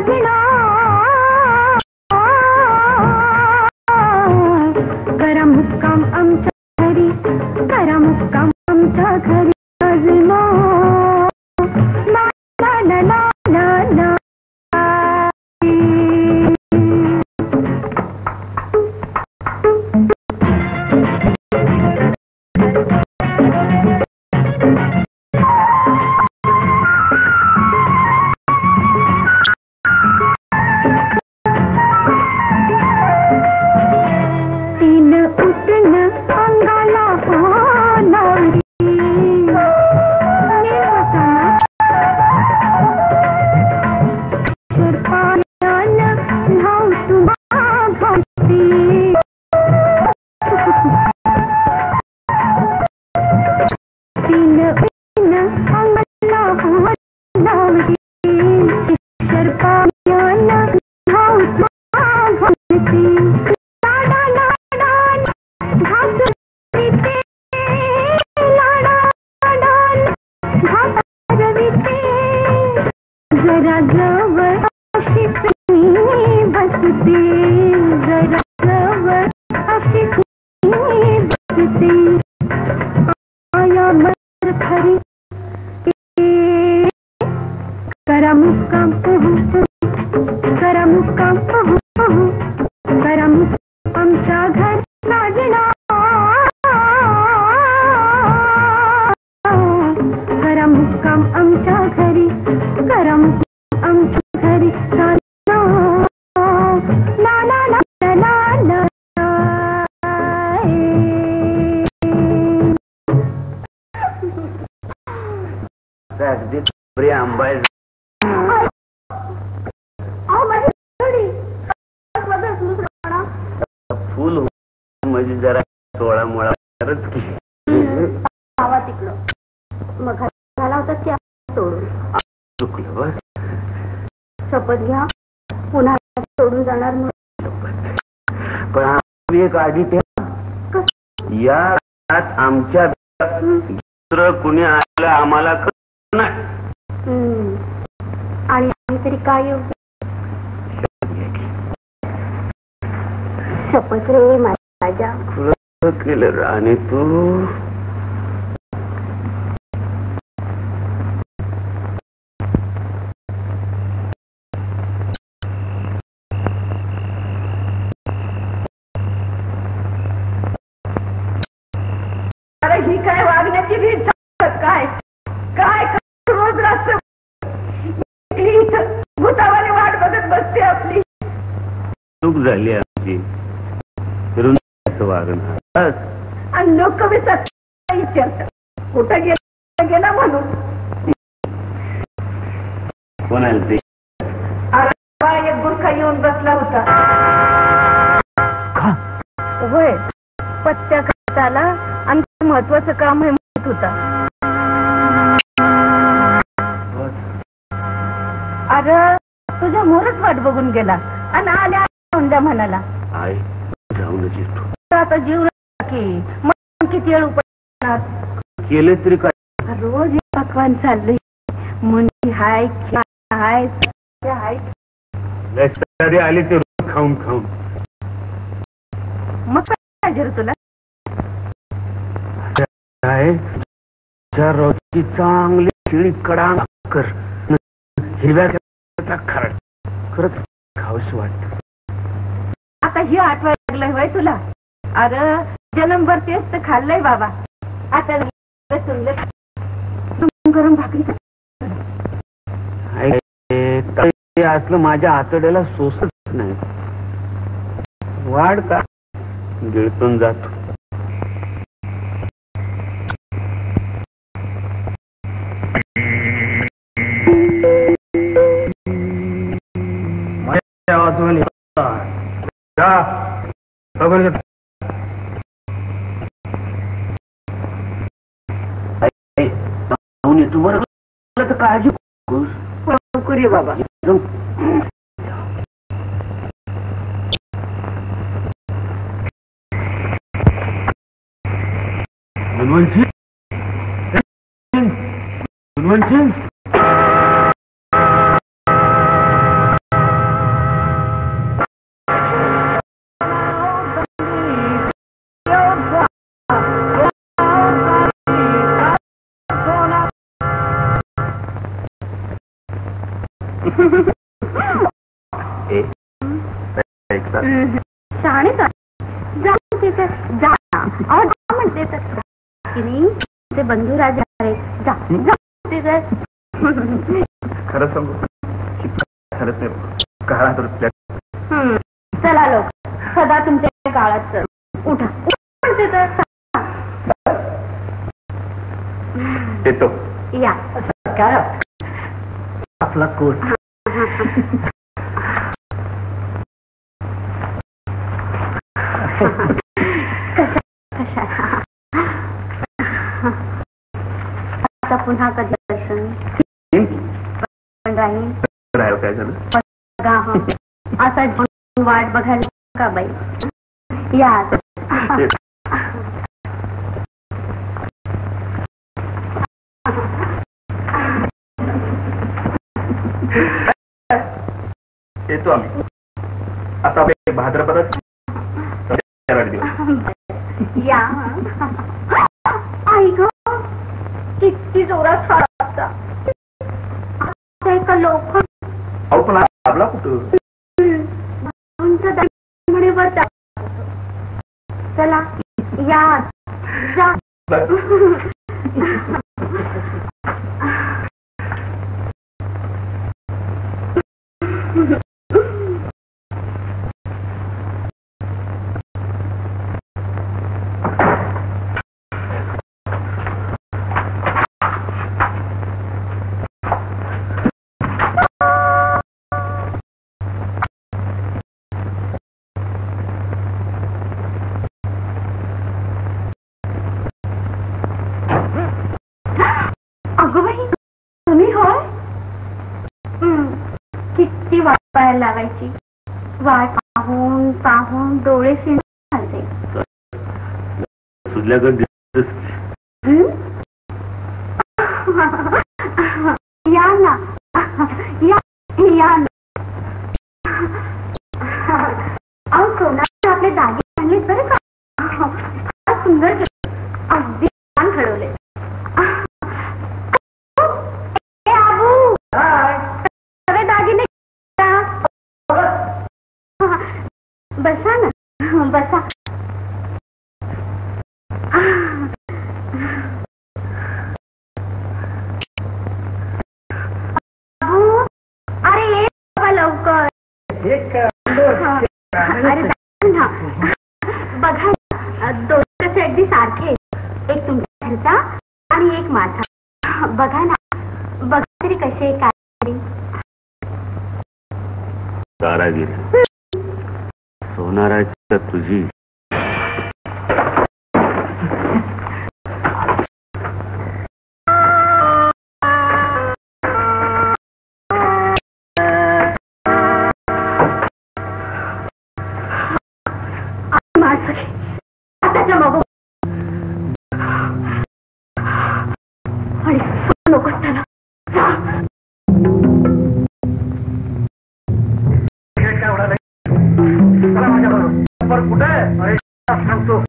साधना करा मुक्काम आमच्या घरी करा मुक्काम आमच्या घरी। मुक्काम पहू. करा मुक्काम पहू. पहू करा मुक्काम. आमच्या घर लाजणा करा मुक्काम आमच्या घरी. करा मुक्काम आमच्या घरी. ला अगदी प्रिय आंबाय अहो, माझी घडी. माझं सुरूच राहणार. फुल हो- म्हणजे जरा सोळा मोळा की. मग झाला होता सोडून चुकलं बस. शपथ घ्या. पुन्हा सोडून जाणार म्हणून. पण आम्ही एक आधी त्या या आमच्या दुसरं कुणी आलं आम्हाला नाही. आणि आम्ही तरी काय येऊ शपथ रे माझ्या खरं केलं रे. आणि तू ही झालं काय? काय काय रोज रात्र एकली इथं भूतावाने वाट बघत बसते आपली. चूक झाली आमची. असं वागणं. बस. आणि लोक विचारतात कुठं गेला गेला म्हणून? कोणाला ते? अरे बा, एक गुरखा येऊन बसला होता. होय. पत्त्या आला आमचं महत्वाचं काम आहे म्हणत होता. अरे तुझ्या मोरच वाट बघून गेला. आणि आल्या म्हणाला. आई तर आता जीव की मग किती वेळ उपणार केलं तरी काय? रोज पकवान चाललंय. मुंडी हाय हाय हाय. आली ते रोज खाऊन खाऊन. मग काय तुला? त्या रोजची चांगली शिळी कडांग कर. खरड. खरंच खाऊशी वाटत. आता हे आठवायला लागलंय तुला? अरे जन्मभर तेच तर खाल्लंय बाबा. आता गरम भाकरी असलं माझ्या आतड्याला सोसत नाही. वाढ का? गिळतून जातो. वाचून जा बघून घे काळजी लवकर ये बाबा. गुणवंत गुणवंत शहाणे जा जा म्हणते तर की नाही ते बंधू राजा आहेत जा जा म्हणते तर खरं सांगू खरंच नाही काळात. चला लोक सदा तुमच्या काळात चल उठा म्हणते तर येतो या आपला कोट आता पुन्हा कधी दर्शन? पण राहील राहिलं काय झालं? बघा हं. असा जीवन वाट बघायला का बाई? या येतो आम्ही. आता आपले भाद्रपदात चार दिवस. या. आई ग किती जोरात फारचा एका लोक अहो पण आपला कुठं? म्हणे बरं चला या. जा. अगं बाई तुम्ही होय हं, किती वाट पाहायला लागायची. वाट पाहून पाहून डोळे? या ना. या या ना. अहो सोना आपले दागिने आणलेत बरं का? फार सुंदर. अगदी छान घडवले ए, आबू सगळे दागिने का? बसा ना बसा बाबू अरे ये बाबा लवकर हा. अरे ना. बघा ना, दोन कसे अगदी सारखे आहेत. एक तुमच्या घरचा आणि एक माझा बघा ना बघा तरी कसे काय तरी. कारागीर तुझी आणि माझं आणि त्याला कुठे सांगतो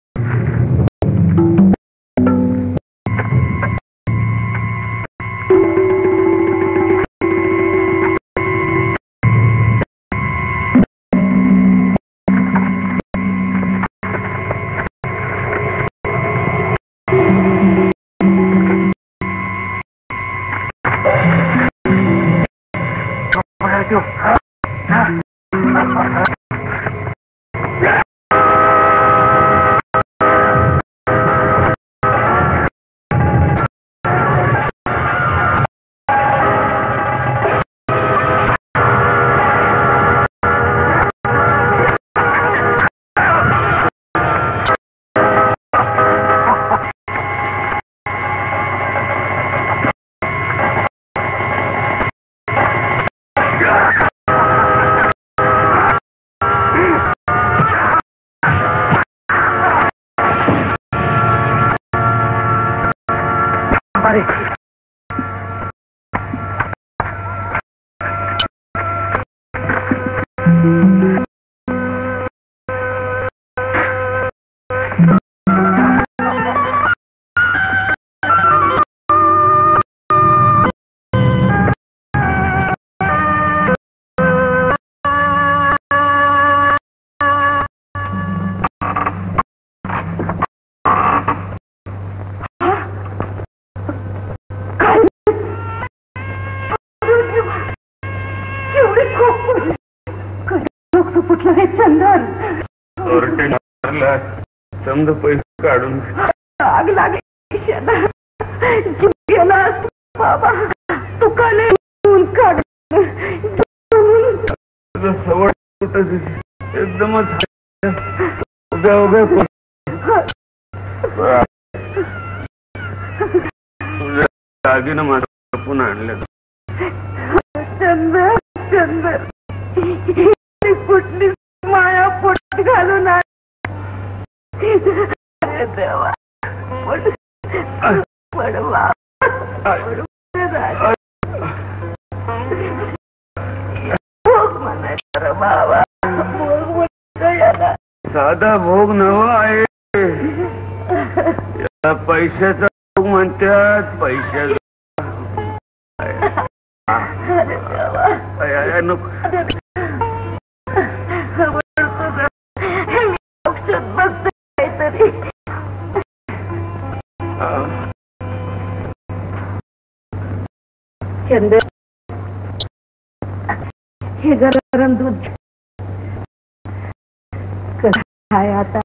चोरटे मारला समजा पैसे काढून. आग लागली बाबा. तू काले ऊन काढ तुझं सवड? एकदमच उभ्या उभ्या दागिनं माझं पुन्हा आणलं? चंदन. ही कुठली घालून देवा. साधा भोग नव आहे. याला पैशाचा भोग म्हणतात. पैशाचा नको. औषध बघते काहीतरी चंद हे गरम दूध काय आता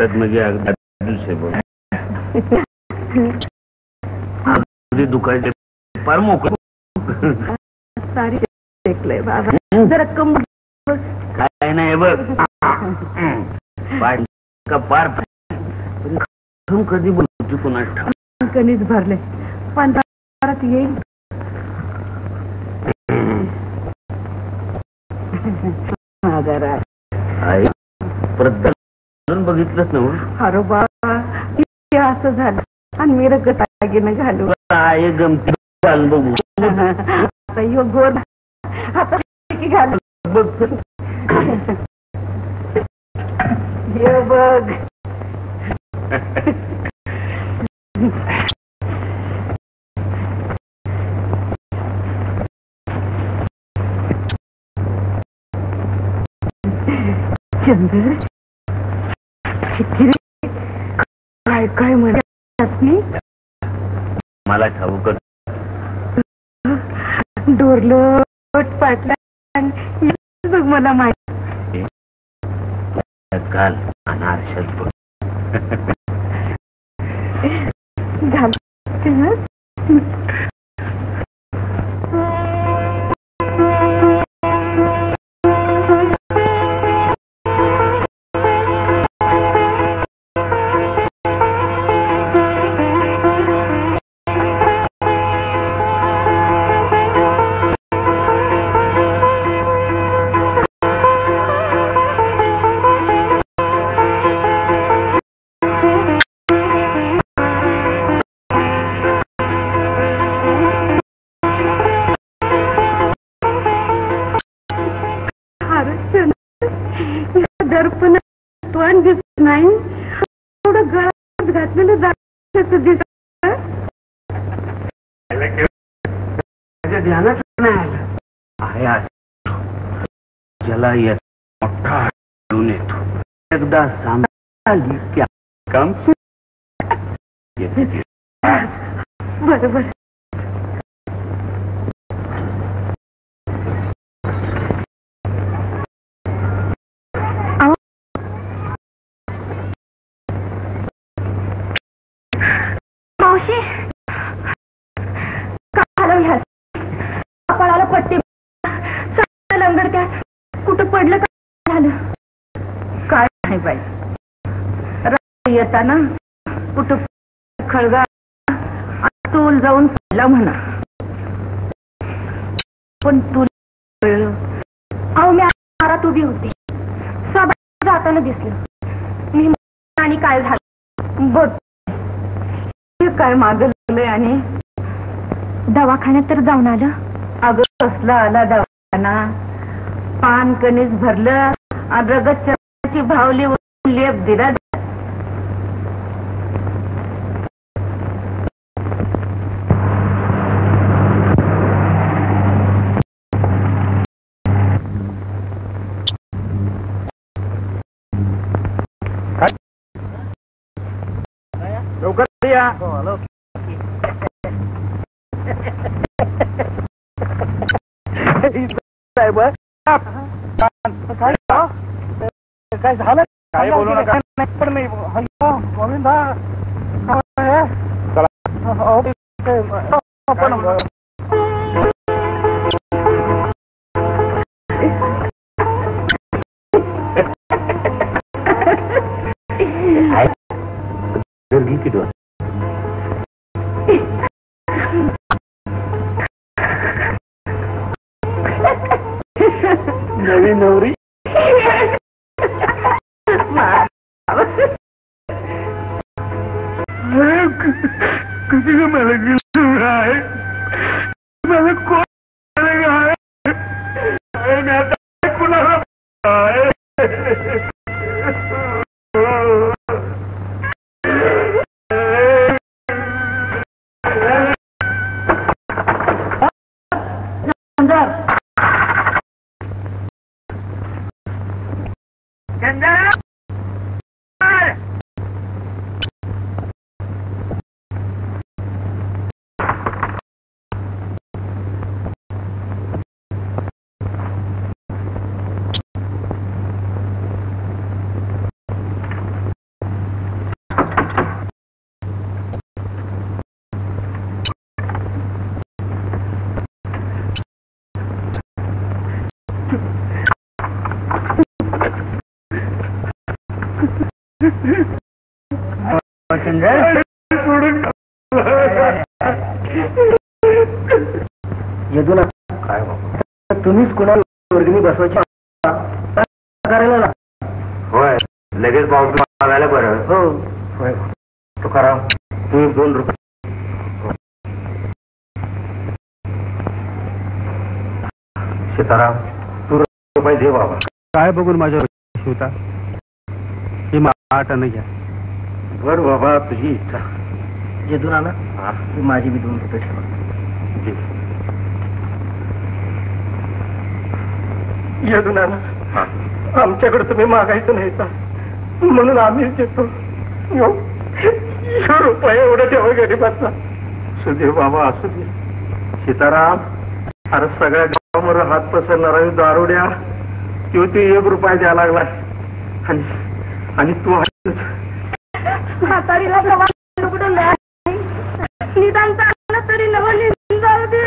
म्हणजे अगदी दुखायचे फार मोकळ. सारी ऐकलंय बाबा. जरा कम काय नाही बघ. पाय का पार पण कधी बोलतो कुणा कणीच भरले. पण परत येईल. परत घालून बघितलंच ना हो. अरे बाबा किती असं झालं. आणि मी रगत दागिनं घालू. आहे गमती घाल बघू. आता यो गोड. आता की घालू. बघ. हे बघ. चंद्र किती? काय काय म्हणत मी? मला ठाऊक डोरलोट पाटला बघ मला माहिती. घाल अनारशात बघ घालते माझ्या ध्यानात नाही आलं आहे. ज्याला या मोठा आढळून येतो एकदा सांभाळली की काम. बरोबर. मावशी चांगलं कुठं पडलं काय झालं. काय नाही बाई. रात्री येताना कुठं खळगा तूल जाऊन पडला म्हणा. पण तुला अहो मी आरात उभी होती. सभा जाताना दिसलं. मी आणि काय झालं? बघ. काय मागलंय आणि दवाखान्यात तर जाऊन आलं. अगं कसला आला दवाखाना? पान कणीस भरलं आणि रगतची भावली लेप दिला. या. साहेब काय काय झालं काय बोलू नका पण नाही हॅलो गोविंदा चला पण घरी किती नवी नवरी? किती का मला गेलं आहे मला कोण आहे मी आता कुणाला यदू ना काय तुम्हीच कुणाला वर्गणी बसवायची? करायला ना होय लगेच पाऊस मागायला बरं. हो होय. तुकाराम तुम्ही दोन रुपये. सीताराम तू रुपये दे बाबा. काय बघून माझ्या शिवता? नाही घ्या. बर बाबा तुझी इच्छा. ना ती माझी बी दोन रुपये ठेवा. येऊन आला हा. आमच्याकडे तुम्ही मागायचं नाही का म्हणून आम्हीच देतो. यो यो रुपये एवढं ठेवा गरीबाचा दे बाबा असू दे. सीताराम अरे सगळ्या गावावर हात पसरणारा दारुड्या तो ते एक रुपया द्यायला लागला आणि आणि तू म्हातारीला प्रवास उघडून द्या निदान तरी नवं निघून जाऊ दे.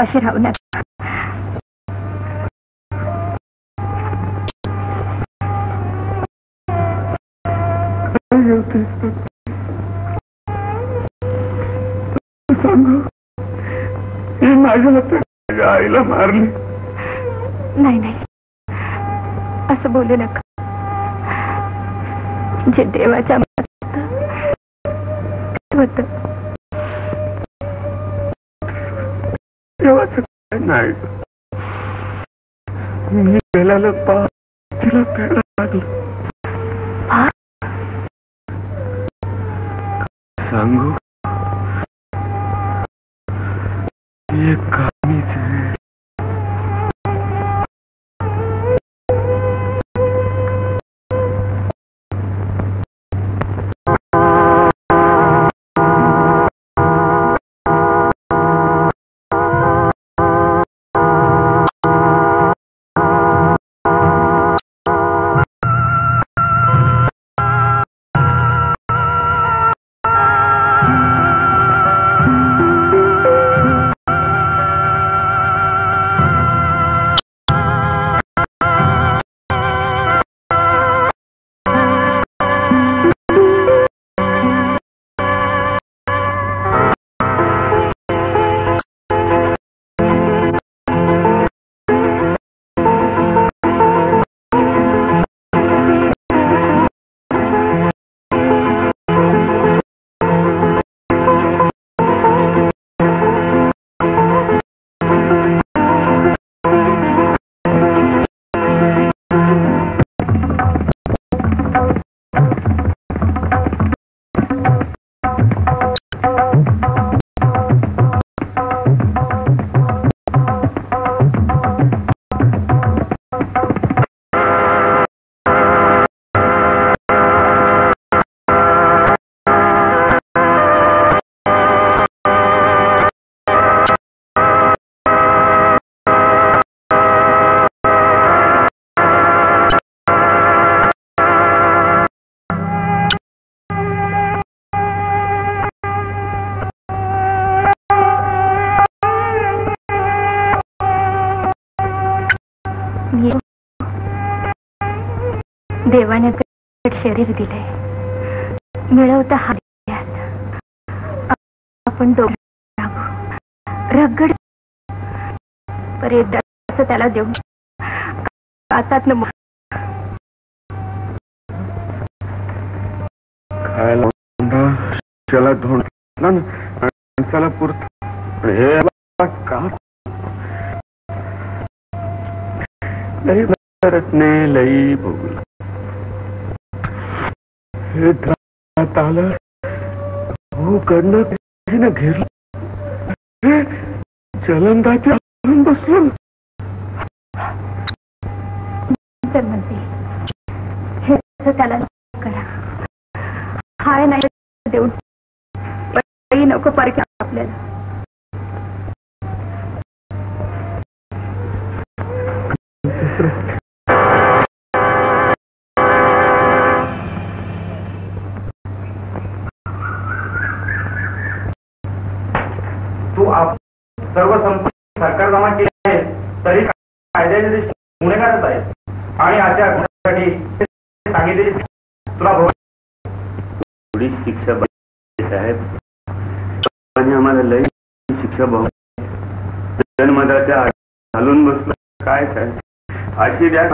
असे राहू नका सांगू माझ्या आईला मारली नाही नाही. असं बोलू नका. जे देवाच्या होत. देवाचं काय नाही. मी गेल्याला पा तिला पेडा लागलं. सांगू? देवाने शरीर दिले. मिळवता हात आपण दोघ रगड. पर एकदा त्याला देऊ आतात न त्याला धोंड ना माणसाला पुरत. हे का? लई भारत ने लई बघूला हे त्रात आलं. हो कडनं तिने घेरलं. हे आणून बसलो. तर म्हणते हे त्याला करा. हाय नाही देऊन नको परके आपल्याला. तू आप सर्व संपत्ती सरकार जमा केली आहे तरी कायद्याच्या दृष्टीने गुन्हेगारच आहे. आणि अशा गुन्ह्यासाठी सांगितले तुला थोडी शिक्षा साहेब आणि आम्हाला लई शिक्षा भाऊ जन्मदाच्या घालून बसलं. काय काय अशी द्या